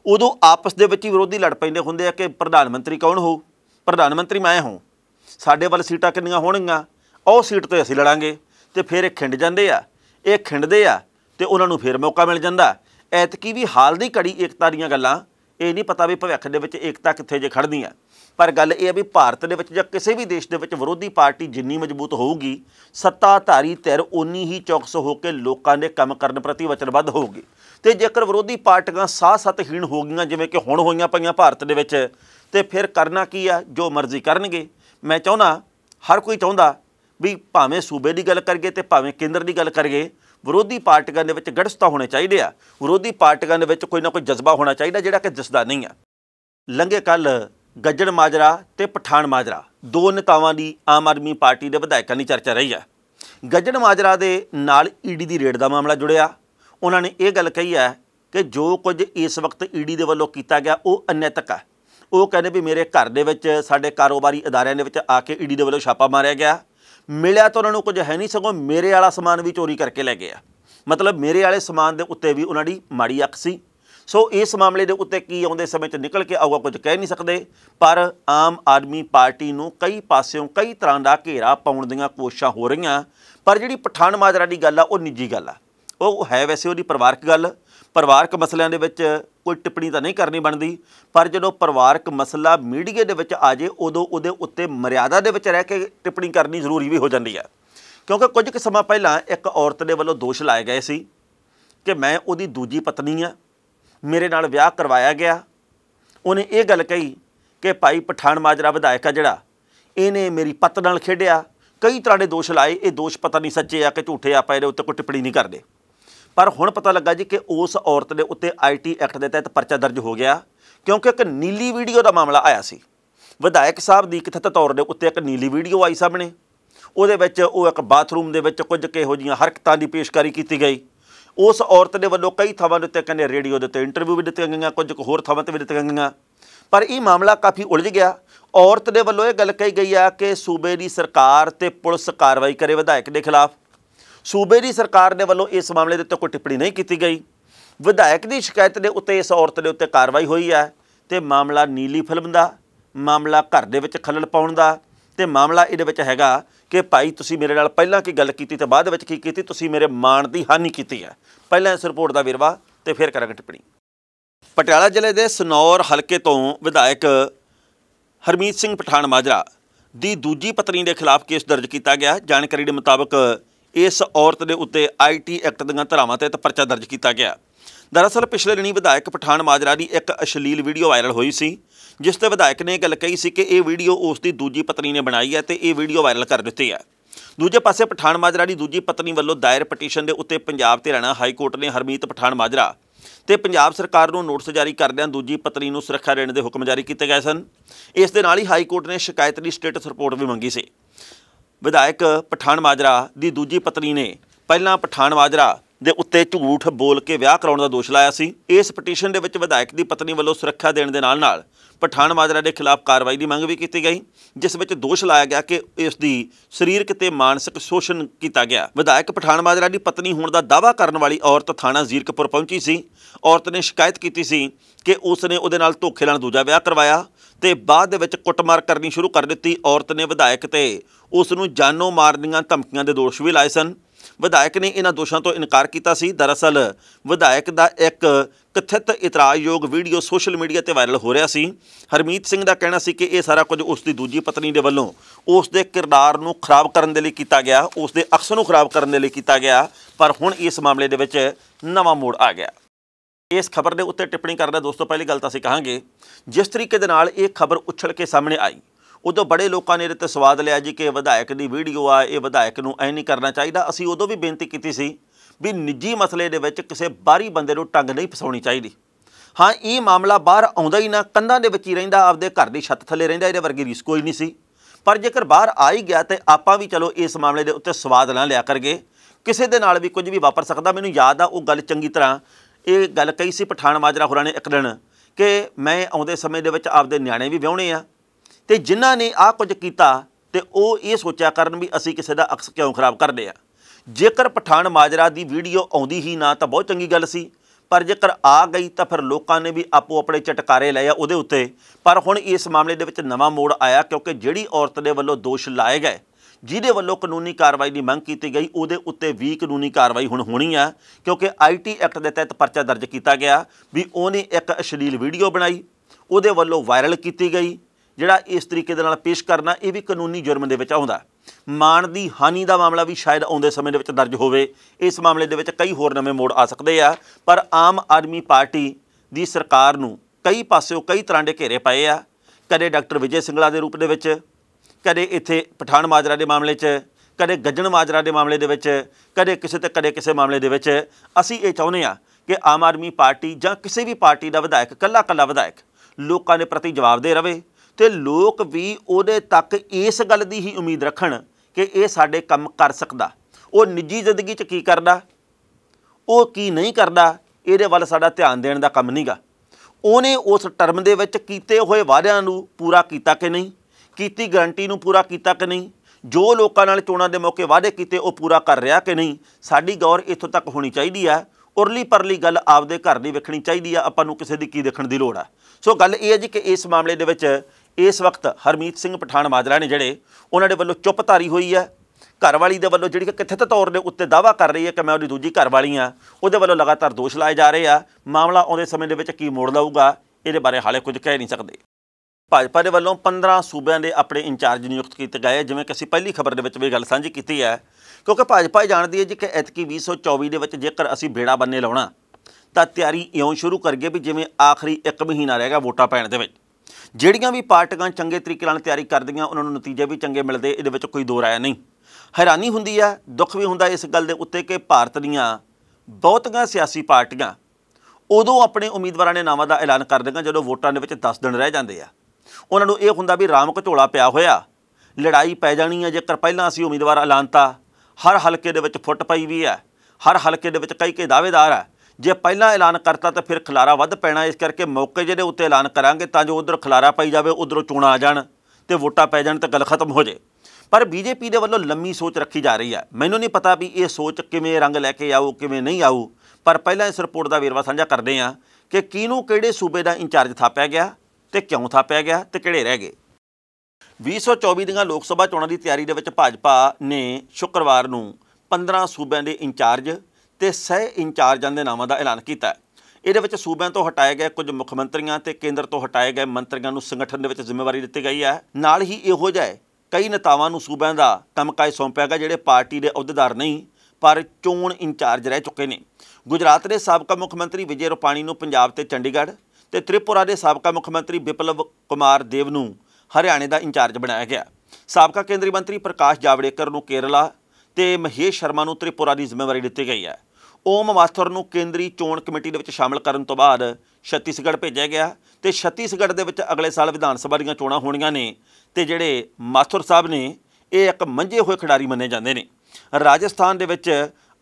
ਉਦੋਂ ਆਪਸ ਦੇ ਵਿੱਚ ਹੀ ਵਿਰੋਧੀ ਲੜ ਪੈਂਦੇ ਹੁੰਦੇ ਆ ਕਿ ਪ੍ਰਧਾਨ ਮੰਤਰੀ ਕੌਣ ਹੋ ਪ੍ਰਧਾਨ ਮੰਤਰੀ ਮੈਂ ਹਾਂ ਸਾਡੇ ਵੱਲ ਸੀਟਾਂ ਕਿੰਨੀਆਂ ਹੋਣਗੀਆਂ? ਉਹ ਸੀਟ ਤੇ ਅਸੀਂ ਲੜਾਂਗੇ ਤੇ ਫਿਰ ਇਹ ਖਿੰਡ ਜਾਂਦੇ ਆ, ਇਹ ਖਿੰਡਦੇ ਆ ਤੇ ਉਹਨਾਂ ਨੂੰ ਫਿਰ ਮੌਕਾ ਮਿਲ ਜਾਂਦਾ। ਐਤਕੀ ਵੀ ਹਾਲ ਦੀ ਘੜੀ ਏਕਤਾ ਦੀਆਂ ਗੱਲਾਂ ਇਹ ਨਹੀਂ ਪਤਾ ਵੀ ਭਵਿੱਖ ਦੇ ਵਿੱਚ ਏਕਤਾ ਕਿੱਥੇ ਜੇ ਖੜਦੀਆਂ ਪਰ ਗੱਲ ਇਹ ਹੈ ਵੀ ਭਾਰਤ ਦੇ ਵਿੱਚ ਜਾਂ ਕਿਸੇ ਵੀ ਦੇਸ਼ ਦੇ ਵਿੱਚ ਵਿਰੋਧੀ ਪਾਰਟੀ ਜਿੰਨੀ ਮਜ਼ਬੂਤ ਹੋਊਗੀ, ਸੱਤਾਧਾਰੀ ਧਿਰ ਉਨੀ ਹੀ ਚੌਕਸ ਹੋ ਕੇ ਲੋਕਾਂ ਦੇ ਕੰਮ ਕਰਨ ਪ੍ਰਤੀ ਵਚਨਬੱਧ ਹੋਊਗੀ। ਤੇ ਜੇਕਰ ਵਿਰੋਧੀ ਪਾਰਟੀਆਂ ਸਾਹ ਸਤਹੀਣ ਹੋ ਗਈਆਂ, ਜਿਵੇਂ ਕਿ ਹੁਣ ਹੋਈਆਂ ਪਈਆਂ ਭਾਰਤ ਦੇ ਵਿੱਚ, ਤੇ ਫਿਰ ਕਰਨਾ ਕੀ ਆ? ਜੋ ਮਰਜ਼ੀ ਕਰਨਗੇ। ਮੈਂ ਚਾਹੁੰਦਾ, ਹਰ ਕੋਈ ਚਾਹੁੰਦਾ ਵੀ ਭਾਵੇਂ ਸੂਬੇ ਦੀ ਗੱਲ ਕਰੀਏ ਤੇ ਭਾਵੇਂ ਕੇਂਦਰ ਦੀ ਗੱਲ ਕਰੀਏ ਵਿਰੋਧੀ ਪਾਰਟੀਆਂ ਦੇ ਵਿੱਚ ਗੜਸਤਾ ਹੋਣੇ ਚਾਹੀਦੇ ਆ। ਵਿਰੋਧੀ ਪਾਰਟੀਆਂ ਦੇ ਵਿੱਚ ਕੋਈ ਨਾ ਕੋਈ ਜਜ਼ਬਾ ਹੋਣਾ ਚਾਹੀਦਾ ਜਿਹੜਾ ਕਿ ਦਿਸਦਾ ਨਹੀਂ ਆ। ਲੰਘੇ ਕੱਲ ਗੱਜਣ ਮਾਜਰਾ ਤੇ ਪਠਾਨ ਮਾਜਰਾ, ਦੋ ਨੇਤਾਵਾਂ ਦੀ ਆਮ ਆਦਮੀ ਪਾਰਟੀ ਦੇ ਵਿਧਾਇਕਾਂ ਦੀ ਚਰਚਾ ਰਹੀ ਆ। ਗੱਜਣ ਮਾਜਰਾ ਦੇ ਨਾਲ ਈਡੀ ਦੀ ਰੇਡ ਦਾ ਮਾਮਲਾ ਜੁੜਿਆ। ਉਹਨਾਂ ਨੇ ਇਹ ਗੱਲ ਕਹੀ ਹੈ ਕਿ ਜੋ ਕੁਝ ਇਸ ਵਕਤ ਈਡੀ ਦੇ ਵੱਲੋਂ ਕੀਤਾ ਗਿਆ, ਉਹ ਅਨੈਤਿਕ ਹੈ ਉਹ ਕਹਿੰਦੇ ਵੀ ਮੇਰੇ ਘਰ ਦੇ ਵਿੱਚ, ਸਾਡੇ ਕਾਰੋਬਾਰੀ ਅਦਾਰਿਆਂ ਦੇ ਵਿੱਚ ਆ ਕੇ ਈਡੀ ਦੇ ਵੱਲੋਂ ਛਾਪਾ ਮਾਰਿਆ ਗਿਆ। ਮਿਲਿਆ ਤਾਂ ਉਹਨਾਂ ਨੂੰ ਕੁਝ ਹੈ ਨਹੀਂ ਸਗੋਂ ਮੇਰੇ ਵਾਲਾ ਸਮਾਨ ਵੀ ਚੋਰੀ ਕਰਕੇ ਲੈ ਗਏ ਆ। ਮਤਲਬ ਮੇਰੇ ਵਾਲੇ ਸਮਾਨ ਦੇ ਉੱਤੇ ਵੀ ਉਹਨਾਂ ਦੀ ਮਾੜੀ ਅੱਖ ਸੀ। ਸੋ ਇਸ ਮਾਮਲੇ ਦੇ ਉੱਤੇ ਕੀ ਆਉਂਦੇ ਸਮੇਂ 'ਚ ਨਿਕਲ ਕੇ ਆਊਗਾ ਕੁਝ ਕਹਿ ਨਹੀਂ ਸਕਦੇ। ਪਰ ਆਮ ਆਦਮੀ ਪਾਰਟੀ ਨੂੰ ਕਈ ਪਾਸਿਓਂ ਕਈ ਤਰ੍ਹਾਂ ਦਾ ਘੇਰਾ ਪਾਉਣ ਦੀਆਂ ਕੋਸ਼ਿਸ਼ਾਂ ਹੋ ਰਹੀਆਂ। ਪਰ ਜਿਹੜੀ ਪਠਾਨ ਮਾਜਰਾ ਦੀ ਗੱਲ ਆ, ਉਹ ਨਿੱਜੀ ਗੱਲ ਆ। ਉਹ ਹੈ ਵੈਸੇ ਉਹਦੀ ਪਰਿਵਾਰਕ ਗੱਲ। ਪਰਿਵਾਰਕ ਮਸਲਿਆਂ ਦੇ ਵਿੱਚ ਕੋਈ ਟਿੱਪਣੀ ਤਾਂ ਨਹੀਂ ਕਰਨੀ ਬਣਦੀ। ਪਰ ਜਦੋਂ ਪਰਿਵਾਰਕ ਮਸਲਾ ਮੀਡੀਆ ਦੇ ਵਿੱਚ ਆ ਜੇ, ਉਦੋਂ ਉਹਦੇ ਉੱਤੇ ਮਰਿਆਦਾ ਦੇ ਵਿੱਚ ਰਹਿ ਕੇ ਟਿੱਪਣੀ ਕਰਨੀ ਜ਼ਰੂਰੀ ਵੀ ਹੋ ਜਾਂਦੀ ਹੈ। ਕਿਉਂਕਿ ਕੁਝ ਕੁ ਸਮਾਂ ਪਹਿਲਾਂ ਇੱਕ ਔਰਤ ਦੇ ਵੱਲੋਂ ਦੋਸ਼ ਲਾਏ ਗਏ ਸੀ ਕਿ ਮੈਂ ਉਹਦੀ ਦੂਜੀ ਪਤਨੀ ਆ ਮੇਰੇ ਨਾਲ ਵਿਆਹ ਕਰਵਾਇਆ ਗਿਆ। ਉਹਨੇ ਇਹ ਗੱਲ ਕਹੀ ਕਿ ਭਾਈ ਪਠਾਨ ਮਾਜਰਾ ਵਿਧਾਇਕ ਆ ਜਿਹੜਾ, ਇਹਨੇ ਮੇਰੀ ਪਤ ਨਾਲ ਖੇਡਿਆ। ਕਈ ਤਰ੍ਹਾਂ ਦੇ ਦੋਸ਼ ਲਾਏ, ਇਹ ਦੋਸ਼ ਪਤਾ ਨਹੀਂ ਸੱਚੇ ਆ ਕਿ ਝੂਠੇ ਆ, ਆਪਾਂ ਇਹਦੇ ਉੱਤੇ ਕੋਈ ਟਿੱਪਣੀ ਨਹੀਂ ਕਰਦੇ। ਪਰ ਹੁਣ ਪਤਾ ਲੱਗਾ ਜੀ ਕਿ ਉਸ ਔਰਤ ਦੇ ਉੱਤੇ ਆਈਟੀ ਐਕਟ ਦੇ ਤਹਿਤ ਪਰਚਾ ਦਰਜ ਹੋ ਗਿਆ, ਕਿਉਂਕਿ ਇੱਕ ਨੀਲੀ ਵੀਡੀਓ ਦਾ ਮਾਮਲਾ ਆਇਆ ਸੀ। ਵਿਧਾਇਕ ਸਾਹਿਬ ਦੀ ਕਥਿਤ ਤੌਰ ਦੇ ਉੱਤੇ ਇੱਕ ਨੀਲੀ ਵੀਡੀਓ ਆਈ ਸਾਹਮਣੇ। ਉਹਦੇ ਵਿੱਚ ਉਹ ਇੱਕ ਬਾਥਰੂਮ ਦੇ ਵਿੱਚ ਕੁਝ ਕਿਹੋ ਜੀਆਂ ਹਰਕਤਾਂ ਦੀ ਪੇਸ਼ਕਾਰੀ ਕੀਤੀ ਗਈ। ਉਸ ਔਰਤ ਦੇ ਵੱਲੋਂ ਕਈ ਥਾਵਾਂ ਦੇ ਉੱਤੇ ਕਹਿੰਦੇ ਰੇਡੀਓ ਦੇ ਉੱਤੇ ਇੰਟਰਵਿਊ ਵੀ ਦਿੱਤੀਆਂ ਗਈਆਂ, ਕੁਝ ਕੁ ਹੋਰ ਥਾਵਾਂ ਤੇ ਵੀ ਦਿੱਤੀਆਂ ਗਈਆਂ। ਪਰ ਇਹ ਮਾਮਲਾ ਕਾਫੀ ਉਲਝ ਗਿਆ। ਔਰਤ ਦੇ ਵੱਲੋਂ ਇਹ ਗੱਲ ਕਹੀ ਗਈ ਆ ਕਿ ਸੂਬੇ ਦੀ ਸਰਕਾਰ ਤੇ ਪੁਲਿਸ ਕਾਰਵਾਈ ਕਰੇ ਵਿਧਾਇਕ ਦੇ ਖਿਲਾਫ। ਸੂਬੇ ਦੀ ਸਰਕਾਰ ਦੇ ਵੱਲੋਂ ਇਸ ਮਾਮਲੇ ਦੇ ਉੱਤੇ ਕੋਈ ਟਿੱਪਣੀ ਨਹੀਂ ਕੀਤੀ ਗਈ। ਵਿਧਾਇਕ ਦੀ ਸ਼ਿਕਾਇਤ ਦੇ ਉੱਤੇ ਇਸ ਔਰਤ ਦੇ ਉੱਤੇ ਕਾਰਵਾਈ ਹੋਈ ਹੈ ਤੇ ਮਾਮਲਾ ਨੀਲੀ ਫਿਲਮ ਦਾ, ਮਾਮਲਾ ਘਰ ਦੇ ਵਿੱਚ ਖਲਲ ਪਾਉਣ ਦਾ ਤੇ ਮਾਮਲਾ ਇਹਦੇ ਵਿੱਚ ਹੈਗਾ ਕਿ ਭਾਈ ਤੁਸੀਂ ਮੇਰੇ ਨਾਲ ਪਹਿਲਾਂ ਕੀ ਗੱਲ ਕੀਤੀ ਤੇ ਬਾਅਦ ਵਿੱਚ ਕੀ ਕੀਤੀ, ਤੁਸੀਂ ਮੇਰੇ ਮਾਣ ਦੀ ਹਾਨੀ ਕੀਤੀ ਹੈ। ਪਹਿਲਾਂ ਇਸ ਰਿਪੋਰਟ ਦਾ ਵਿਰਵਾ ਤੇ ਫਿਰ ਕਰਾਂਗੇ ਟਿੱਪਣੀ। ਪਟਿਆਲਾ ਜ਼ਿਲ੍ਹੇ ਦੇ ਸਨੌਰ ਹਲਕੇ ਤੋਂ ਵਿਧਾਇਕ ਹਰਮੀਤ ਸਿੰਘ ਪਠਾਨ ਮਾਜਰਾ ਦੀ ਦੂਜੀ ਪਤਨੀ ਦੇ ਖਿਲਾਫ ਕੇਸ ਦਰਜ ਕੀਤਾ ਗਿਆ। ਜਾਣਕਾਰੀ ਦੇ ਮੁਤਾਬਕ ਇਸ ਔਰਤ ਦੇ ਉੱਤੇ ਆਈਟੀ ਐਕਟ ਦੀਆਂ ਧਾਰਾਵਾਂ ਤਹਿਤ ਪਰਚਾ ਦਰਜ ਕੀਤਾ ਗਿਆ। ਦਰਅਸਲ ਪਿਛਲੇ ਦਿਨੀ ਵਿਧਾਇਕ ਪਠਾਨ ਮਾਜਰਾ ਦੀ ਇੱਕ ਅਸ਼ਲੀਲ ਵੀਡੀਓ ਵਾਇਰਲ ਹੋਈ ਸੀ, ਜਿਸ ਤੇ ਵਿਧਾਇਕ ਨੇ ਇਹ ਗੱਲ ਕਹੀ ਸੀ ਕਿ ਇਹ ਵੀਡੀਓ ਉਸ ਦੀ ਦੂਜੀ ਪਤਨੀ ਨੇ ਬਣਾਈ ਹੈ ਤੇ ਇਹ ਵੀਡੀਓ ਵਾਇਰਲ ਕਰ ਦਿੱਤੀ ਹੈ। ਦੂਜੇ ਪਾਸੇ ਪਠਾਨ ਮਾਜਰਾ ਦੀ ਦੂਜੀ ਪਤਨੀ ਵੱਲੋਂ ਦਾਇਰ ਪਟੀਸ਼ਨ ਦੇ ਉੱਤੇ ਪੰਜਾਬ ਤੇ ਹਰਿਆਣਾ ਹਾਈ ਕੋਰਟ ਨੇ ਹਰਮੀਤ ਪਠਾਨ ਮਾਜਰਾ ਤੇ ਪੰਜਾਬ ਸਰਕਾਰ ਨੂੰ ਨੋਟਿਸ ਜਾਰੀ ਕਰਦਿਆਂ ਦੂਜੀ ਪਤਨੀ ਨੂੰ ਸੁਰੱਖਿਆ ਦੇਣ ਦੇ ਹੁਕਮ ਜਾਰੀ ਕੀਤੇ ਗਏ ਸਨ। ਇਸ ਦੇ ਨਾਲ ਹੀ ਹਾਈ ਕੋਰਟ ਨੇ ਸ਼ਿਕਾਇਤ ਦੀ ਸਟੇਟਸ ਰਿਪੋਰਟ ਵੀ ਮੰਗੀ ਸੀ। ਵਿਧਾਇਕ ਪਠਾਨ ਮਾਜਰਾ ਦੀ ਦੂਜੀ ਪਤਨੀ ਨੇ ਪਹਿਲਾਂ ਪਠਾਨ ਮਾਜਰਾ ਦੇ ਉੱਤੇ ਝੂਠ ਬੋਲ ਕੇ ਵਿਆਹ ਕਰਾਉਣ ਦਾ ਦੋਸ਼ ਲਾਇਆ ਸੀ। ਇਸ ਪਟੀਸ਼ਨ ਦੇ ਵਿੱਚ ਵਿਧਾਇਕ ਦੀ ਪਤਨੀ ਵੱਲੋਂ ਸੁਰੱਖਿਆ ਦੇਣ ਦੇ ਨਾਲ ਨਾਲ ਪਠਾਨ ਮਾਜਰਾ ਦੇ ਖਿਲਾਫ ਕਾਰਵਾਈ ਦੀ ਮੰਗ ਵੀ ਕੀਤੀ ਗਈ, ਜਿਸ ਵਿੱਚ ਦੋਸ਼ ਲਾਇਆ ਗਿਆ ਕਿ ਇਸ ਦੀ ਸਰੀਰਕ ਤੇ ਮਾਨਸਿਕ ਸ਼ੋਸ਼ਣ ਕੀਤਾ ਗਿਆ। ਵਿਧਾਇਕ ਪਠਾਨ ਮਾਜਰਾ ਦੀ ਪਤਨੀ ਹੋਣ ਦਾ ਦਾਅਵਾ ਕਰਨ ਵਾਲੀ ਔਰਤ ਥਾਣਾ ਜ਼ੀਰਕਪੁਰ ਪਹੁੰਚੀ ਸੀ। ਔਰਤ ਨੇ ਸ਼ਿਕਾਇਤ ਕੀਤੀ ਸੀ ਕਿ ਉਸ ਨੇ ਉਹਦੇ ਨਾਲ ਧੋਖੇ ਨਾਲ ਦੂਜਾ ਵਿਆਹ ਕਰਵਾਇਆ। ਤੇ ਬਾਅਦ ਦੇ ਵਿੱਚ ਕੁੱਟਮਾਰ ਕਰਨੀ ਸ਼ੁਰੂ ਕਰ ਦਿੱਤੀ ਔਰਤ ਨੇ ਵਿਧਾਇਕ ਤੇ। ਉਸ ਨੂੰ ਜਾਨੋਂ ਮਾਰਨ ਦੀਆਂ ਧਮਕੀਆਂ ਦੇ ਦੋਸ਼ ਵੀ ਲਾਏ ਸਨ। ਵਿਧਾਇਕ ਨੇ ਇਹਨਾਂ ਦੋਸ਼ਾਂ ਤੋਂ ਇਨਕਾਰ ਕੀਤਾ ਸੀ। ਦਰਅਸਲ, ਵਿਧਾਇਕ ਦਾ ਇੱਕ ਕਥਿਤ ਇਤਰਾਜ਼ਯੋਗ ਵੀਡੀਓ ਸੋਸ਼ਲ ਮੀਡੀਆ ਤੇ ਵਾਇਰਲ ਹੋ ਰਿਹਾ ਸੀ। ਹਰਮੀਤ ਸਿੰਘ ਦਾ ਕਹਿਣਾ ਸੀ ਕਿ ਇਹ ਸਾਰਾ ਕੁਝ ਉਸ ਦੀ ਦੂਜੀ ਪਤਨੀ ਦੇ ਵੱਲੋਂ ਉਸ ਦੇ ਕਿਰਦਾਰ ਨੂੰ ਖਰਾਬ ਕਰਨ ਦੇ ਲਈ ਕੀਤਾ ਗਿਆ, ਉਸ ਦੇ ਅਕਸ ਨੂੰ ਖਰਾਬ ਕਰਨ ਦੇ ਲਈ ਕੀਤਾ ਗਿਆ, ਪਰ ਹੁਣ ਇਸ ਮਾਮਲੇ ਦੇ ਵਿੱਚ ਨਵਾਂ ਮੋੜ ਆ ਗਿਆ। ਇਸ ਖਬਰ ਦੇ ਉੱਤੇ ਟਿੱਪਣੀ ਕਰਦਾ ਦੋਸਤੋ, ਪਹਿਲੀ ਗੱਲ ਤਾਂ ਅਸੀਂ ਕਹਾਂਗੇ, ਜਿਸ ਤਰੀਕੇ ਦੇ ਨਾਲ ਇਹ ਖਬਰ ਉਛਲ ਕੇ ਸਾਹਮਣੇ ਆਈ, ਉਦੋਂ ਬੜੇ ਲੋਕਾਂ ਨੇ ਇਹਦੇ ਤੇ ਸਵਾਦ ਲਿਆ ਜੀ ਕਿ ਵਿਧਾਇਕ ਦੀ ਵੀਡੀਓ ਆ, ਇਹ ਵਿਧਾਇਕ ਨੂੰ ਐ ਨਹੀਂ ਕਰਨਾ ਚਾਹੀਦਾ। ਅਸੀਂ ਉਦੋਂ ਵੀ ਬੇਨਤੀ ਕੀਤੀ ਸੀ ਵੀ ਨਿੱਜੀ ਮਸਲੇ ਦੇ ਵਿੱਚ ਕਿਸੇ ਬਾਹਰੀ ਬੰਦੇ ਨੂੰ ਟੰਗ ਨਹੀਂ ਫਸਾਉਣੀ ਚਾਹੀਦੀ। ਹਾਂ, ਇਹ ਮਾਮਲਾ ਬਾਹਰ ਆਉਂਦਾ ਹੀ ਨਾ, ਕੰਧਾਂ ਦੇ ਵਿੱਚ ਹੀ ਰਹਿੰਦਾ, ਆਪਦੇ ਘਰ ਦੀ ਛੱਤ ਥੱਲੇ ਰਹਿੰਦਾ, ਇਹਦੇ ਵਰਗੀ ਰੀਸ ਕੋਈ ਨਹੀਂ ਸੀ। ਪਰ ਜੇਕਰ ਬਾਹਰ ਆ ਹੀ ਗਿਆ ਤੇ ਆਪਾਂ ਵੀ ਚਲੋ ਇਸ ਮਾਮਲੇ ਦੇ ਉੱਤੇ ਸਵਾਦ ਨਾ ਲਿਆ ਕਰਗੇ, ਕਿਸੇ ਦੇ ਨਾਲ ਵੀ ਕੁਝ ਵੀ ਵਾਪਰ ਸਕਦਾ, ਮੈਨੂੰ ਯਾਦ ਆ ਉਹ ਗੱਲ ਚੰਗੀ ਤਰ੍ਹਾਂ ਇਹ ਗੱਲ ਕਹੀ ਸੀ ਪਠਾਨ ਮਾਜਰਾ ਹੋਰਾਂ ਨੇ ਇੱਕ ਦਿਨ ਕਿ ਮੈਂ ਆਉਂਦੇ ਸਮੇਂ ਦੇ ਵਿੱਚ ਆਪਦੇ ਨਿਆਣੇ ਵੀ ਵਿਆਹੁਣੇ ਆ ਤੇ ਜਿਨ੍ਹਾਂ ਨੇ ਆਹ ਕੁਝ ਕੀਤਾ ਤੇ ਉਹ ਇਹ ਸੋਚਿਆ ਕਰਨ ਵੀ ਅਸੀਂ ਕਿਸੇ ਦਾ ਅਕਸ ਕਿਉਂ ਖਰਾਬ ਕਰਦੇ ਆ। ਜੇਕਰ ਪਠਾਨ ਮਾਜਰਾ ਦੀ ਵੀਡੀਓ ਆਉਂਦੀ ਹੀ ਨਾ ਤਾਂ ਬਹੁਤ ਚੰਗੀ ਗੱਲ ਸੀ, ਪਰ ਜੇਕਰ ਆ ਗਈ ਤਾਂ ਫਿਰ ਲੋਕਾਂ ਨੇ ਵੀ ਆਪੋ ਆਪਣੇ ਚਟਕਾਰੇ ਲਏ ਆ ਉਹਦੇ ਉੱਤੇ। ਪਰ ਹੁਣ ਇਸ ਮਾਮਲੇ ਦੇ ਵਿੱਚ ਨਵਾਂ ਮੋੜ ਆਇਆ ਕਿਉਂਕਿ ਜਿਹੜੀ ਔਰਤ ਦੇ ਵੱਲੋਂ ਦੋਸ਼ ਲਾਏ ਗਏ ਜਿਹਦੇ ਵੱਲੋਂ ਕਾਨੂੰਨੀ ਕਾਰਵਾਈ ਦੀ ਮੰਗ ਕੀਤੀ ਗਈ, ਉਹਦੇ ਉੱਤੇ ਵੀ ਕਾਨੂੰਨੀ ਕਾਰਵਾਈ ਹੁਣ ਹੋਣੀ ਆ, ਕਿਉਂਕਿ ਆਈਟੀ ਐਕਟ ਦੇ ਤਹਿਤ ਪਰਚਾ ਦਰਜ ਕੀਤਾ ਗਿਆ ਵੀ ਉਹਨੇ ਇੱਕ ਅਸ਼ਲੀਲ ਵੀਡੀਓ ਬਣਾਈ, ਉਹਦੇ ਵੱਲੋਂ ਵਾਇਰਲ ਕੀਤੀ ਗਈ, ਜਿਹੜਾ ਇਸ ਤਰੀਕੇ ਦੇ ਨਾਲ ਪੇਸ਼ ਕਰਨਾ, ਇਹ ਵੀ ਕਾਨੂੰਨੀ ਜੁਰਮ ਦੇ ਵਿੱਚ ਆਉਂਦਾ। ਮਾਨ ਦੀ ਹਾਨੀ ਦਾ ਮਾਮਲਾ ਵੀ ਸ਼ਾਇਦ ਆਉਂਦੇ ਸਮੇਂ ਦੇ ਵਿੱਚ ਦਰਜ ਹੋਵੇ, ਇਸ ਮਾਮਲੇ ਦੇ ਵਿੱਚ ਕਈ ਹੋਰ ਨਵੇਂ ਮੋੜ ਆ ਸਕਦੇ ਆ, ਪਰ ਆਮ ਆਦਮੀ ਪਾਰਟੀ ਦੀ ਸਰਕਾਰ ਨੂੰ ਕਈ ਪਾਸਿਓਂ ਕਈ ਤਰ੍ਹਾਂ ਦੇ ਘੇਰੇ ਪਏ ਆ, ਕਦੇ ਡਾਕਟਰ ਵਿਜੇ ਸਿੰਗਲਾ ਦੇ ਰੂਪ ਦੇ ਵਿੱਚ ਕਦੇ ਇੱਥੇ ਪਠਾਨ ਮਾਜਰਾ ਦੇ ਮਾਮਲੇ 'ਚ, ਕਦੇ ਗੱਜਣ ਮਾਜਰਾ ਦੇ ਮਾਮਲੇ ਦੇ ਵਿੱਚ, ਕਦੇ ਕਿਸੇ ਤੇ ਕਦੇ ਕਿਸੇ ਮਾਮਲੇ ਦੇ ਵਿੱਚ, ਅਸੀਂ ਇਹ ਚਾਹੁੰਦੇ ਆ ਕਿ ਆਮ ਆਦਮੀ ਪਾਰਟੀ ਜਾਂ ਕਿਸੇ ਵੀ ਪਾਰਟੀ ਦਾ ਵਿਧਾਇਕ ਕੱਲਾ ਕੱਲਾ ਵਿਧਾਇਕ, ਲੋਕਾਂ ਦੇ ਪ੍ਰਤੀ ਜਵਾਬਦੇ ਰਹੇ ਤੇ ਲੋਕ ਵੀ ਉਹਦੇ ਤੱਕ ਇਸ ਗੱਲ ਦੀ ਹੀ ਉਮੀਦ ਰੱਖਣ ਕਿ ਇਹ ਸਾਡੇ ਕੰਮ ਕਰ ਸਕਦਾ। ਉਹ ਨਿੱਜੀ ਜ਼ਿੰਦਗੀ 'ਚ ਕੀ ਕਰਦਾ? ਉਹ ਕੀ ਨਹੀਂ ਕਰਦਾ? ਇਹਦੇ ਵੱਲ ਸਾਡਾ ਧਿਆਨ ਦੇਣ ਦਾ ਕੰਮ ਨਹੀਂਗਾ ਉਹਨੇ ਉਸ ਟਰਮ ਦੇ ਵਿੱਚ ਕੀਤੇ ਹੋਏ ਵਾਅਦਿਆਂ ਨੂੰ ਪੂਰਾ ਕੀਤਾ ਕਿ ਨਹੀਂ? ਕੀਤੀ ਗਰੰਟੀ ਨੂੰ ਪੂਰਾ ਕੀਤਾ ਕਿ ਨਹੀਂ? ਜੋ ਲੋਕਾਂ ਨਾਲ ਚੋਣਾਂ ਦੇ ਮੌਕੇ ਵਾਅਦੇ ਕੀਤੇ, ਉਹ ਪੂਰਾ ਕਰ ਰਿਹਾ ਕਿ ਨਹੀਂ? ਸਾਡੀ ਗੌਰ ਇੱਥੋਂ ਤੱਕ ਹੋਣੀ ਚਾਹੀਦੀ ਆ। ਉਰਲੀ ਪਰਲੀ ਗੱਲ ਆਪਦੇ ਘਰ ਦੀ ਵੇਖਣੀ ਚਾਹੀਦੀ ਆ। ਆਪਾਂ ਨੂੰ ਕਿਸੇ ਦੀ ਕੀ ਦੇਖਣ ਦੀ ਲੋੜ ਆ। ਸੋ ਗੱਲ ਇਹ ਹੈ ਜੀ ਕਿ ਇਸ ਮਾਮਲੇ ਦੇ ਵਿੱਚ ਇਸ ਵਕਤ ਹਰਮੀਤ ਸਿੰਘ ਪਠਾਨ ਮਾਜਰਾ ਨੇ ਜਿਹੜੇ, ਉਹਨਾਂ ਦੇ ਵੱਲੋਂ ਚੁੱਪ ਧਾਰੀ ਹੋਈ ਹੈ ਘਰਵਾਲੀ ਦੇ ਵੱਲੋਂ ਜਿਹੜੀ ਕਿ ਕਥਿਤ ਤੌਰ ਦੇ ਉੱਤੇ ਦਾਵਾ ਕਰ ਰਹੀ ਹੈ ਕਿ ਮੈਂ ਉਹਦੀ ਦੂਜੀ ਘਰਵਾਲੀ ਆ, ਉਹਦੇ ਵੱਲੋਂ ਲਗਾਤਾਰ ਦੋਸ਼ ਲਾਏ ਜਾ ਰਹੇ ਆ। ਮਾਮਲਾ ਆਉਂਦੇ ਸਮੇਂ ਦੇ ਵਿੱਚ ਕੀ ਮੋੜ ਲਊਗਾ, ਇਹਦੇ ਬਾਰੇ ਹਾਲੇ ਕੁਝ ਕਹਿ ਨਹੀਂ ਸਕਦੇ। ਭਾਜਪਾ ਦੇ ਵੱਲੋਂ 15 ਸੂਬਿਆਂ ਦੇ ਆਪਣੇ ਇੰਚਾਰਜ ਨਿਯੁਕਤ ਕੀਤੇ ਗਏ। ਜਿਵੇਂ ਕਿ ਅਸੀਂ ਪਹਿਲੀ ਖਬਰ ਦੇ ਵਿੱਚ ਵੀ ਗੱਲ ਸਾਂਝੀ ਕੀਤੀ ਹੈ, ਕਿਉਂਕਿ ਭਾਜਪਾ ਇਹ ਜਾਣਦੀ ਹੈ ਜੀ ਕਿ ਐਤਕੀ 2024 ਦੇ ਵਿੱਚ ਜੇਕਰ ਅਸੀਂ ਬੇੜਾ ਬੰਨੇ ਲਾਉਣਾ, ਤਾਂ ਤਿਆਰੀ ਇਉਂ ਸ਼ੁਰੂ ਕਰੀਏ ਵੀ ਜਿਵੇਂ ਆਖਰੀ 1 ਮਹੀਨਾ ਰਹਿ ਗਿਆ ਵੋਟਾਂ ਪੈਣ ਦੇ ਵਿੱਚ। ਜਿਹੜੀਆਂ ਵੀ ਪਾਰਟੀਆਂ ਚੰਗੇ ਤਰੀਕੇ ਨਾਲ ਤਿਆਰੀ ਕਰਦੀਆਂ, ਉਹਨਾਂ ਨੂੰ ਨਤੀਜੇ ਵੀ ਚੰਗੇ ਮਿਲਦੇ, ਇਹਦੇ ਵਿੱਚ ਕੋਈ ਦੋ ਰਾਇ ਨਹੀਂ। ਹੈਰਾਨੀ ਹੁੰਦੀ ਹੈ, ਦੁੱਖ ਵੀ ਹੁੰਦਾ ਇਸ ਗੱਲ ਦੇ ਉੱਤੇ ਕਿ ਭਾਰਤ ਦੀਆਂ ਬਹੁਤੀਆਂ ਸਿਆਸੀ ਪਾਰਟੀਆਂ ਉਦੋਂ ਆਪਣੇ ਉਮੀਦਵਾਰਾਂ ਦੇ ਨਾਵਾਂ ਦਾ ਐਲਾਨ ਕਰ ਦਿੰਦੀਆਂ, ਜਦੋਂ ਵੋਟਾਂ ਦੇ ਵਿੱਚ 10 ਦਿਨ ਰਹਿ ਜਾਂਦੇ ਆ। ਉਹਨਾਂ ਨੂੰ ਇਹ ਹੁੰਦਾ ਵੀ ਰਾਮ ਘਚੋਲਾ ਪਿਆ ਹੋਇਆ। ਲੜਾਈ ਪੈ ਜਾਣੀ ਹੈ ਜੇਕਰ ਪਹਿਲਾਂ ਅਸੀਂ ਉਮੀਦਵਾਰ ਐਲਾਨਤਾ। ਹਰ ਹਲਕੇ ਦੇ ਵਿੱਚ ਫੁੱਟ ਪਈ ਵੀ ਹੈ। ਹਰ ਹਲਕੇ ਦੇ ਵਿੱਚ ਕਈ ਕਈ ਦਾਅਵੇਦਾਰ ਹੈ। ਜੇ ਪਹਿਲਾਂ ਐਲਾਨ ਕਰਤਾ ਤਾਂ ਫਿਰ ਖਲਾਰਾ ਵੱਧ ਪੈਣਾ, ਇਸ ਕਰਕੇ ਮੌਕੇ ਜਿਹਦੇ ਉੱਤੇ ਐਲਾਨ ਕਰਾਂਗੇ ਤਾਂ ਜੋ ਉਧਰ ਖਲਾਰਾ ਪਈ ਜਾਵੇ, ਉਧਰੋਂ ਚੋਣਾਂ ਆ ਜਾਣ ਤੇ ਵੋਟਾਂ ਪੈ ਜਾਣ ਤਾਂ ਗੱਲ ਖਤਮ ਹੋ ਜੇ। ਪਰ ਬੀਜੇਪੀ ਦੇ ਵੱਲੋਂ ਲੰਮੀ ਸੋਚ ਰੱਖੀ ਜਾ ਰਹੀ ਹੈ। ਮੈਨੂੰ ਨਹੀਂ ਪਤਾ ਵੀ ਇਹ ਸੋਚ ਕਿਵੇਂ ਰੰਗ ਲੈ ਕੇ ਆਊ, ਕਿਵੇਂ ਨਹੀਂ ਆਊ। ਪਰ ਪਹਿਲਾਂ ਇਸ ਰਿਪੋਰਟ ਦਾ ਵੇਰਵਾ ਸਾਂਝਾ ਕਰਦੇ ਹਾਂ ਕਿ ਕਿਹਨੂੰ ਕਿਹੜੇ ਸੂਬੇ ਦਾ ਇੰਚਾਰਜ ਥਾਪਿਆ ਗਿਆ। ਤੇ ਕਿਉਂ ਥਾਪਿਆ ਗਿਆ ਤੇ ਕਿਹੜੇ ਰਹਿ ਗਏ? 2024 ਦੀਆਂ ਲੋਕ ਸਭਾ ਚੋਣਾਂ ਦੀ ਤਿਆਰੀ ਦੇ ਵਿੱਚ ਭਾਜਪਾ ਨੇ ਸ਼ੁੱਕਰਵਾਰ ਨੂੰ 15 ਸੂਬਿਆਂ ਦੇ ਇੰਚਾਰਜ ਤੇ ਸਹਿ ਇੰਚਾਰਜਾਂ ਦੇ ਨਾਵਾਂ ਦਾ ਐਲਾਨ ਕੀਤਾ। ਇਹਦੇ ਵਿੱਚ ਸੂਬਿਆਂ ਤੋਂ ਹਟਾਏ ਗਏ ਕੁਝ ਮੁੱਖ ਮੰਤਰੀਆਂ ਤੇ ਕੇਂਦਰ ਤੋਂ ਹਟਾਏ ਗਏ ਮੰਤਰੀਆਂ ਨੂੰ ਸੰਗਠਨ ਦੇ ਵਿੱਚ ਜ਼ਿੰਮੇਵਾਰੀ ਦਿੱਤੀ ਗਈ ਹੈ। ਨਾਲ ਹੀ ਇਹੋ ਜਿਹਾ ਕਈ ਨੇਤਾਵਾਂ ਨੂੰ ਸੂਬਿਆਂ ਦਾ ਕੰਮਕਾਜ ਸੌਂਪਿਆ ਗਿਆ ਜਿਹੜੇ ਪਾਰਟੀ ਦੇ ਅਹੁਦੇਦਾਰ ਨਹੀਂ, ਪਰ ਚੋਣ ਇੰਚਾਰਜ ਰਹਿ ਚੁੱਕੇ ਨੇ। ਗੁਜਰਾਤ ਦੇ ਸਾਬਕਾ ਮੁੱਖ ਮੰਤਰੀ ਵਿਜੇ ਰੁਪਾਣੀ ਨੂੰ ਪੰਜਾਬ ਤੇ ਚੰਡੀਗੜ੍ਹ ਤੇ ਤ੍ਰਿਪੁਰਾ ਦੇ ਸਾਬਕਾ ਮੁੱਖ ਮੰਤਰੀ ਵਿਪਲਵ ਕੁਮਾਰ ਦੇਵ ਨੂੰ ਹਰਿਆਣੇ ਦਾ ਇੰਚਾਰਜ ਬਣਾਇਆ ਗਿਆ। ਸਾਬਕਾ ਕੇਂਦਰੀ ਮੰਤਰੀ ਪ੍ਰਕਾਸ਼ ਜਾਵੜੇਕਰ ਨੂੰ ਕੇਰਲਾ ਤੇ ਮਹੇਸ਼ ਸ਼ਰਮਾ ਨੂੰ ਤ੍ਰਿਪੁਰਾ ਦੀ ਜ਼ਿੰਮੇਵਾਰੀ ਦਿੱਤੀ ਗਈ ਹੈ। ਓਮ ਮਾਥੁਰ ਨੂੰ ਕੇਂਦਰੀ ਚੋਣ ਕਮੇਟੀ ਦੇ ਵਿੱਚ ਸ਼ਾਮਲ ਕਰਨ ਤੋਂ ਬਾਅਦ ਛੱਤੀਸਗੜ੍ਹ ਭੇਜਿਆ ਗਿਆ ਤੇ ਛੱਤੀਸਗੜ੍ਹ ਦੇ ਵਿੱਚ ਅਗਲੇ ਸਾਲ ਵਿਧਾਨ ਸਭਾ ਦੀਆਂ ਚੋਣਾਂ ਹੋਣੀਆਂ ਨੇ ਤੇ ਜਿਹੜੇ ਮਾਥੁਰ ਸਾਹਿਬ ਨੇ, ਇਹ ਇੱਕ ਮੰਝੇ ਹੋਏ ਖਿਡਾਰੀ ਮੰਨੇ ਜਾਂਦੇ ਨੇ। ਰਾਜਸਥਾਨ ਦੇ ਵਿੱਚ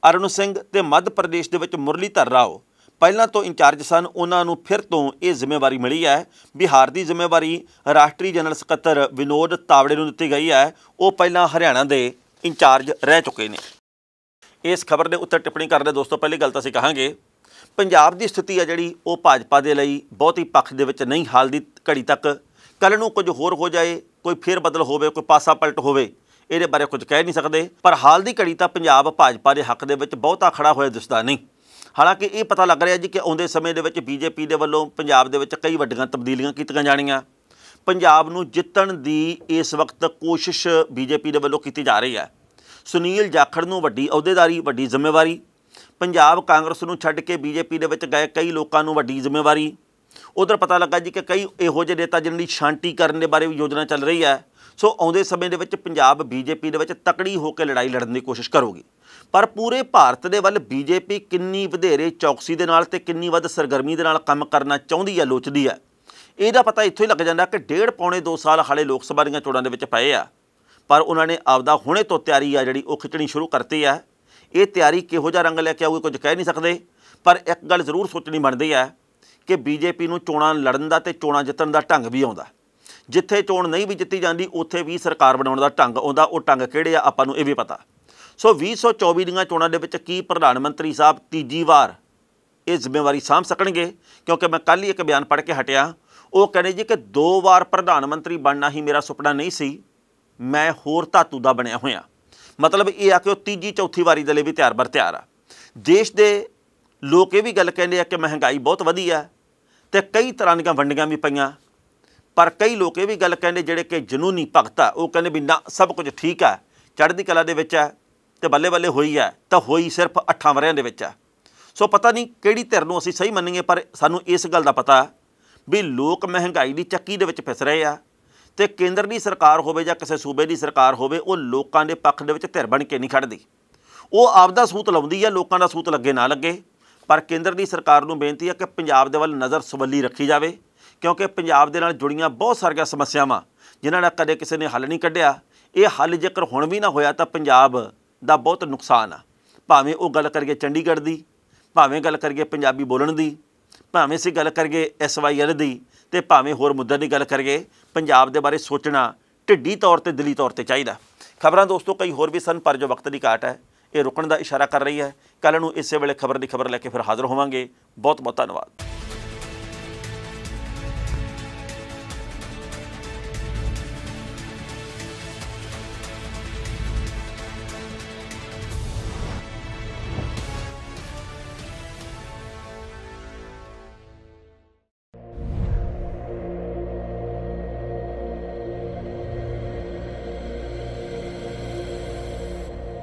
ਅਰੁਣ ਸਿੰਘ ਤੇ ਮੱਧ ਪ੍ਰਦੇਸ਼ ਦੇ ਵਿੱਚ ਮੁਰਲੀਧਰ ਰਾਓ ਪਹਿਲਾਂ ਤੋਂ ਇੰਚਾਰਜ ਸਨ, ਉਹਨਾਂ ਨੂੰ ਫਿਰ ਤੋਂ ਇਹ ਜ਼ਿੰਮੇਵਾਰੀ ਮਿਲੀ ਹੈ। ਬਿਹਾਰ ਦੀ ਜ਼ਿੰਮੇਵਾਰੀ ਰਾਸ਼ਟਰੀ ਜਨਰਲ ਸਕੱਤਰ ਵਿਨੋਦ ਤਾਵੜੇ ਨੂੰ ਦਿੱਤੀ ਗਈ ਹੈ। ਉਹ ਪਹਿਲਾਂ ਹਰਿਆਣਾ ਦੇ ਇੰਚਾਰਜ ਰਹਿ ਚੁੱਕੇ ਨੇ। ਇਸ ਖਬਰ ਦੇ ਉੱਤੇ ਟਿੱਪਣੀ ਕਰਦੇ ਦੋਸਤੋ, ਪਹਿਲੀ ਗੱਲ ਤਾਂ ਅਸੀਂ ਕਹਾਂਗੇ, ਪੰਜਾਬ ਦੀ ਸਥਿਤੀ ਹੈ ਜਿਹੜੀ, ਉਹ ਭਾਜਪਾ ਦੇ ਲਈ ਬਹੁਤੀ ਪੱਖ ਦੇ ਵਿੱਚ ਨਹੀਂ, ਹਾਲ ਦੀ ਘੜੀ ਤੱਕ। ਕੱਲ ਨੂੰ ਕੁਝ ਹੋਰ ਹੋ ਜਾਏ, ਕੋਈ ਫੇਰ ਬਦਲ ਹੋਵੇ, ਕੋਈ ਪਾਸਾ ਪਲਟ ਹੋਵੇ, ਇਹਦੇ ਬਾਰੇ ਕੁਝ ਕਹਿ ਨਹੀਂ ਸਕਦੇ। ਪਰ ਹਾਲ ਦੀ ਘੜੀ ਤਾਂ ਪੰਜਾਬ ਭਾਜਪਾ ਦੇ ਹੱਕ ਦੇ ਵਿੱਚ ਬਹੁਤਾ ਖੜਾ ਹੋਇਆ ਦਿਸਦਾ ਨਹੀਂ। ਹਾਲਾਂਕਿ ਇਹ ਪਤਾ ਲੱਗ ਰਿਹਾ ਜੀ ਕਿ ਆਉਂਦੇ ਸਮੇਂ ਦੇ ਵਿੱਚ ਬੀਜੇਪੀ ਦੇ ਵੱਲੋਂ ਪੰਜਾਬ ਦੇ ਵਿੱਚ ਕਈ ਵੱਡੀਆਂ ਤਬਦੀਲੀਆਂ ਕੀਤੀਆਂ ਜਾਣੀਆਂ। ਪੰਜਾਬ ਨੂੰ ਜਿੱਤਣ ਦੀ ਇਸ ਵਕਤ ਕੋਸ਼ਿਸ਼ ਬੀਜੇਪੀ ਦੇ ਵੱਲੋਂ ਕੀਤੀ ਜਾ ਰਹੀ ਹੈ। ਸੁਨੀਲ ਜਾਖੜ ਨੂੰ ਵੱਡੀ ਅਹੁਦੇਦਾਰੀ, ਵੱਡੀ ਜ਼ਿੰਮੇਵਾਰੀ। ਪੰਜਾਬ ਕਾਂਗਰਸ ਨੂੰ ਛੱਡ ਕੇ ਬੀਜੇਪੀ ਦੇ ਵਿੱਚ ਗਏ ਕਈ ਲੋਕਾਂ ਨੂੰ ਵੱਡੀ ਜ਼ਿੰਮੇਵਾਰੀ। ਉਧਰ ਪਤਾ ਲੱਗਾ ਜੀ ਕਿ ਕਈ ਇਹੋ ਜਿਹੇ ਨੇਤਾ ਜਿਨ੍ਹਾਂ ਦੀ ਸ਼ਾਂਤੀ ਕਰਨ ਦੇ ਬਾਰੇ ਵੀ ਯੋਜਨਾ ਚੱਲ ਰਹੀ ਹੈ। ਸੋ ਆਉਂਦੇ ਸਮੇਂ ਦੇ ਵਿੱਚ ਪੰਜਾਬ ਬੀਜੇਪੀ ਦੇ ਵਿੱਚ ਤਕੜੀ ਹੋ ਕੇ ਲੜਾਈ ਲੜਨ ਦੀ ਕੋਸ਼ਿਸ਼ ਕਰੂਗੀ। ਪਰ ਪੂਰੇ ਭਾਰਤ ਦੇ ਵੱਲ ਬੀਜੇਪੀ ਕਿੰਨੀ ਵਧੇਰੇ ਚੌਕਸੀ ਦੇ ਨਾਲ ਤੇ ਕਿੰਨੀ ਵੱਧ ਸਰਗਰਮੀ ਦੇ ਨਾਲ ਕੰਮ ਕਰਨਾ ਚਾਹੁੰਦੀ ਹੈ, ਲੋਚਦੀ ਹੈ? ਇਹਦਾ ਪਤਾ ਇੱਥੋਂ ਹੀ ਲੱਗ ਜਾਂਦਾ ਕਿ ਡੇਢ ਪੌਣੇ 2 ਸਾਲ ਹਾਲੇ ਲੋਕ ਸਭਾ ਦੀਆਂ ਚੋਣਾਂ ਦੇ ਵਿੱਚ ਪਏ ਆ। ਪਰ ਉਹਨਾਂ ਨੇ ਆਪਦਾ ਹੁਣੇ ਤੋਂ ਤਿਆਰੀ ਆ ਜਿਹੜੀ ਉਹ ਖਿੱਚਣੀ ਸ਼ੁਰੂ ਕਰਤੀ ਆ। ਇਹ ਤਿਆਰੀ ਕਿਹੋ ਜਿਹਾ ਰੰਗ ਲੈ ਕੇ ਆਊਗੀ ਕੁਝ ਕਹਿ ਨਹੀਂ ਸਕਦੇ। ਪਰ ਇੱਕ ਗੱਲ ਜ਼ਰੂਰ ਸੋਚਣੀ ਬਣਦੀ ਹੈ ਕਿ ਬੀਜੇਪੀ ਨੂੰ ਚੋਣਾਂ ਲੜਨ ਦਾ ਤੇ ਚੋਣਾਂ ਜਿੱਤਣ ਦਾ ਢੰਗ ਵੀ ਆਉਂਦਾ। ਜਿੱਥੇ ਚੋਣ ਨਹੀਂ ਵੀ ਜਿੱਤੀ ਜਾਂਦੀ, ਉੱਥੇ ਵੀ ਸਰਕਾਰ ਬਣਾਉਣ ਦਾ ਢੰਗ ਆਉਂਦਾ। ਉਹ ਢੰਗ ਕਿਹੜੇ ਆ, ਆਪਾਂ ਨੂੰ ਇਹ ਵੀ ਪਤਾ। ਸੋ 2024 ਦੀਆਂ ਚੋਣਾਂ ਦੇ ਵਿੱਚ ਕੀ ਪ੍ਰਧਾਨ ਮੰਤਰੀ ਸਾਹਿਬ ਤੀਜੀ ਵਾਰ ਇਹ ਜ਼ਿੰਮੇਵਾਰੀ ਸਾਂਭ ਸਕਣਗੇ? ਕਿਉਂਕਿ ਮੈਂ ਕੱਲ ਹੀ ਇੱਕ ਬਿਆਨ ਪੜ੍ਹ ਕੇ ਹਟਿਆ। ਉਹ ਕਹਿੰਦੇ ਜੀ ਕਿ ਦੋ ਵਾਰ ਪ੍ਰਧਾਨ ਮੰਤਰੀ ਬਣਨਾ ਹੀ ਮੇਰਾ ਸੁਪਨਾ ਨਹੀਂ ਸੀ। ਮੈਂ ਹੋਰ ਧਾਤੂ ਦਾ ਬਣਿਆ ਹੋਇਆ। ਮਤਲਬ ਇਹ ਆ ਕਿ ਉਹ ਤੀਜੀ ਚੌਥੀ ਵਾਰੀ ਦੇ ਲਈ ਵੀ ਤਿਆਰ ਬਰ ਤਿਆਰ ਆ। ਦੇਸ਼ ਦੇ ਲੋਕ ਇਹ ਵੀ ਗੱਲ ਕਹਿੰਦੇ ਆ ਕਿ ਮਹਿੰਗਾਈ ਬਹੁਤ ਵਧੀ ਆ ਤੇ ਕਈ ਤਰ੍ਹਾਂ ਦੀਆਂ ਵੰਡੀਆਂ ਵੀ ਪਈਆਂ। ਪਰ ਕਈ ਲੋਕ ਇਹ ਵੀ ਗੱਲ ਕਹਿੰਦੇ ਜਿਹੜੇ ਕਿ ਜਨੂਨੀ ਭਗਤ ਆ, ਉਹ ਕਹਿੰਦੇ ਵੀ ਨਾ, ਸਭ ਕੁਝ ਠੀਕ ਆ, ਚੜ੍ਹਦੀ ਕਲਾ ਦੇ ਵਿੱਚ ਆ। ਤੇ ਬੱਲੇ ਬੱਲੇ ਹੋਈ ਹੈ ਤਾਂ ਹੋਈ ਸਿਰਫ 8 ਵਰਿਆਂ ਦੇ ਵਿੱਚ ਆ। ਸੋ ਪਤਾ ਨਹੀਂ ਕਿਹੜੀ ਧਿਰ ਨੂੰ ਅਸੀਂ ਸਹੀ ਮੰਨੀਏ, ਪਰ ਸਾਨੂੰ ਇਸ ਗੱਲ ਦਾ ਪਤਾ ਵੀ ਲੋਕ ਮਹਿੰਗਾਈ ਦੀ ਚੱਕੀ ਦੇ ਵਿੱਚ ਫਿਸ ਰਹੇ ਆ ਤੇ ਕੇਂਦਰ ਦੀ ਸਰਕਾਰ ਹੋਵੇ ਜਾਂ ਕਿਸੇ ਸੂਬੇ ਦੀ ਸਰਕਾਰ ਹੋਵੇ, ਉਹ ਲੋਕਾਂ ਦੇ ਪੱਖ ਦੇ ਵਿੱਚ ਧਿਰ ਬਣ ਕੇ ਨਹੀਂ ਖੜਦੀ। ਉਹ ਆਪਦਾ ਸੂਤ ਲਾਉਂਦੀ ਆ, ਲੋਕਾਂ ਦਾ ਸੂਤ ਲੱਗੇ ਨਾ ਲੱਗੇ। ਪਰ ਕੇਂਦਰ ਦੀ ਸਰਕਾਰ ਨੂੰ ਬੇਨਤੀ ਹੈ ਕਿ ਪੰਜਾਬ ਦੇ ਵੱਲ ਨਜ਼ਰ ਸਵੱਲੀ ਰੱਖੀ ਜਾਵੇ, ਕਿਉਂਕਿ ਪੰਜਾਬ ਦੇ ਨਾਲ ਜੁੜੀਆਂ ਬਹੁਤ ਸਾਰੀਆਂ ਸਮੱਸਿਆਵਾਂ, ਜਿਨ੍ਹਾਂ ਦਾ ਕਦੇ ਕਿਸੇ ਨੇ ਹੱਲ ਨਹੀਂ ਕੱਢਿਆ। ਇਹ ਹੱਲ ਜੇਕਰ ਹੁਣ ਵੀ ਨਾ ਹੋਇਆ, ਤਾਂ ਪੰਜਾਬ ਦਾ ਬਹੁਤ ਨੁਕਸਾਨ ਆ। ਭਾਵੇਂ ਉਹ ਗੱਲ ਕਰੀਏ ਚੰਡੀਗੜ੍ਹ ਦੀ, ਭਾਵੇਂ ਗੱਲ ਕਰੀਏ ਪੰਜਾਬੀ ਬੋਲਣ ਦੀ, ਭਾਵੇਂ ਅਸੀਂ ਗੱਲ ਕਰੀਏ ਐਸਵਾਈਐਲ ਦੀ ਤੇ ਭਾਵੇਂ ਹੋਰ ਮੁੱਦਿਆਂ ਦੀ ਗੱਲ ਕਰੀਏ ਪੰਜਾਬ ਦੇ ਬਾਰੇ ਸੋਚਣਾ ਢਿੱਡੀ ਤੌਰ ਤੇ ਦਿਲੀ ਤੌਰ ਤੇ ਚਾਹੀਦਾ। ਖਬਰਾਂ ਦੋਸਤੋ, ਕਈ ਹੋਰ ਵੀ ਸਨ, ਪਰ ਜੋ ਵਕਤ ਦੀ ਘਾਟ ਹੈ, ਇਹ ਰੁਕਣ ਦਾ ਇਸ਼ਾਰਾ ਕਰ ਰਹੀ ਹੈ। ਕੱਲ ਨੂੰ ਇਸੇ ਵੇਲੇ ਖਬਰ ਦੀ ਖਬਰ ਲੈ ਕੇ ਫਿਰ ਹਾਜ਼ਰ ਹੋਵਾਂਗੇ। ਬਹੁਤ ਬਹੁਤ ਧੰਨਵਾਦ।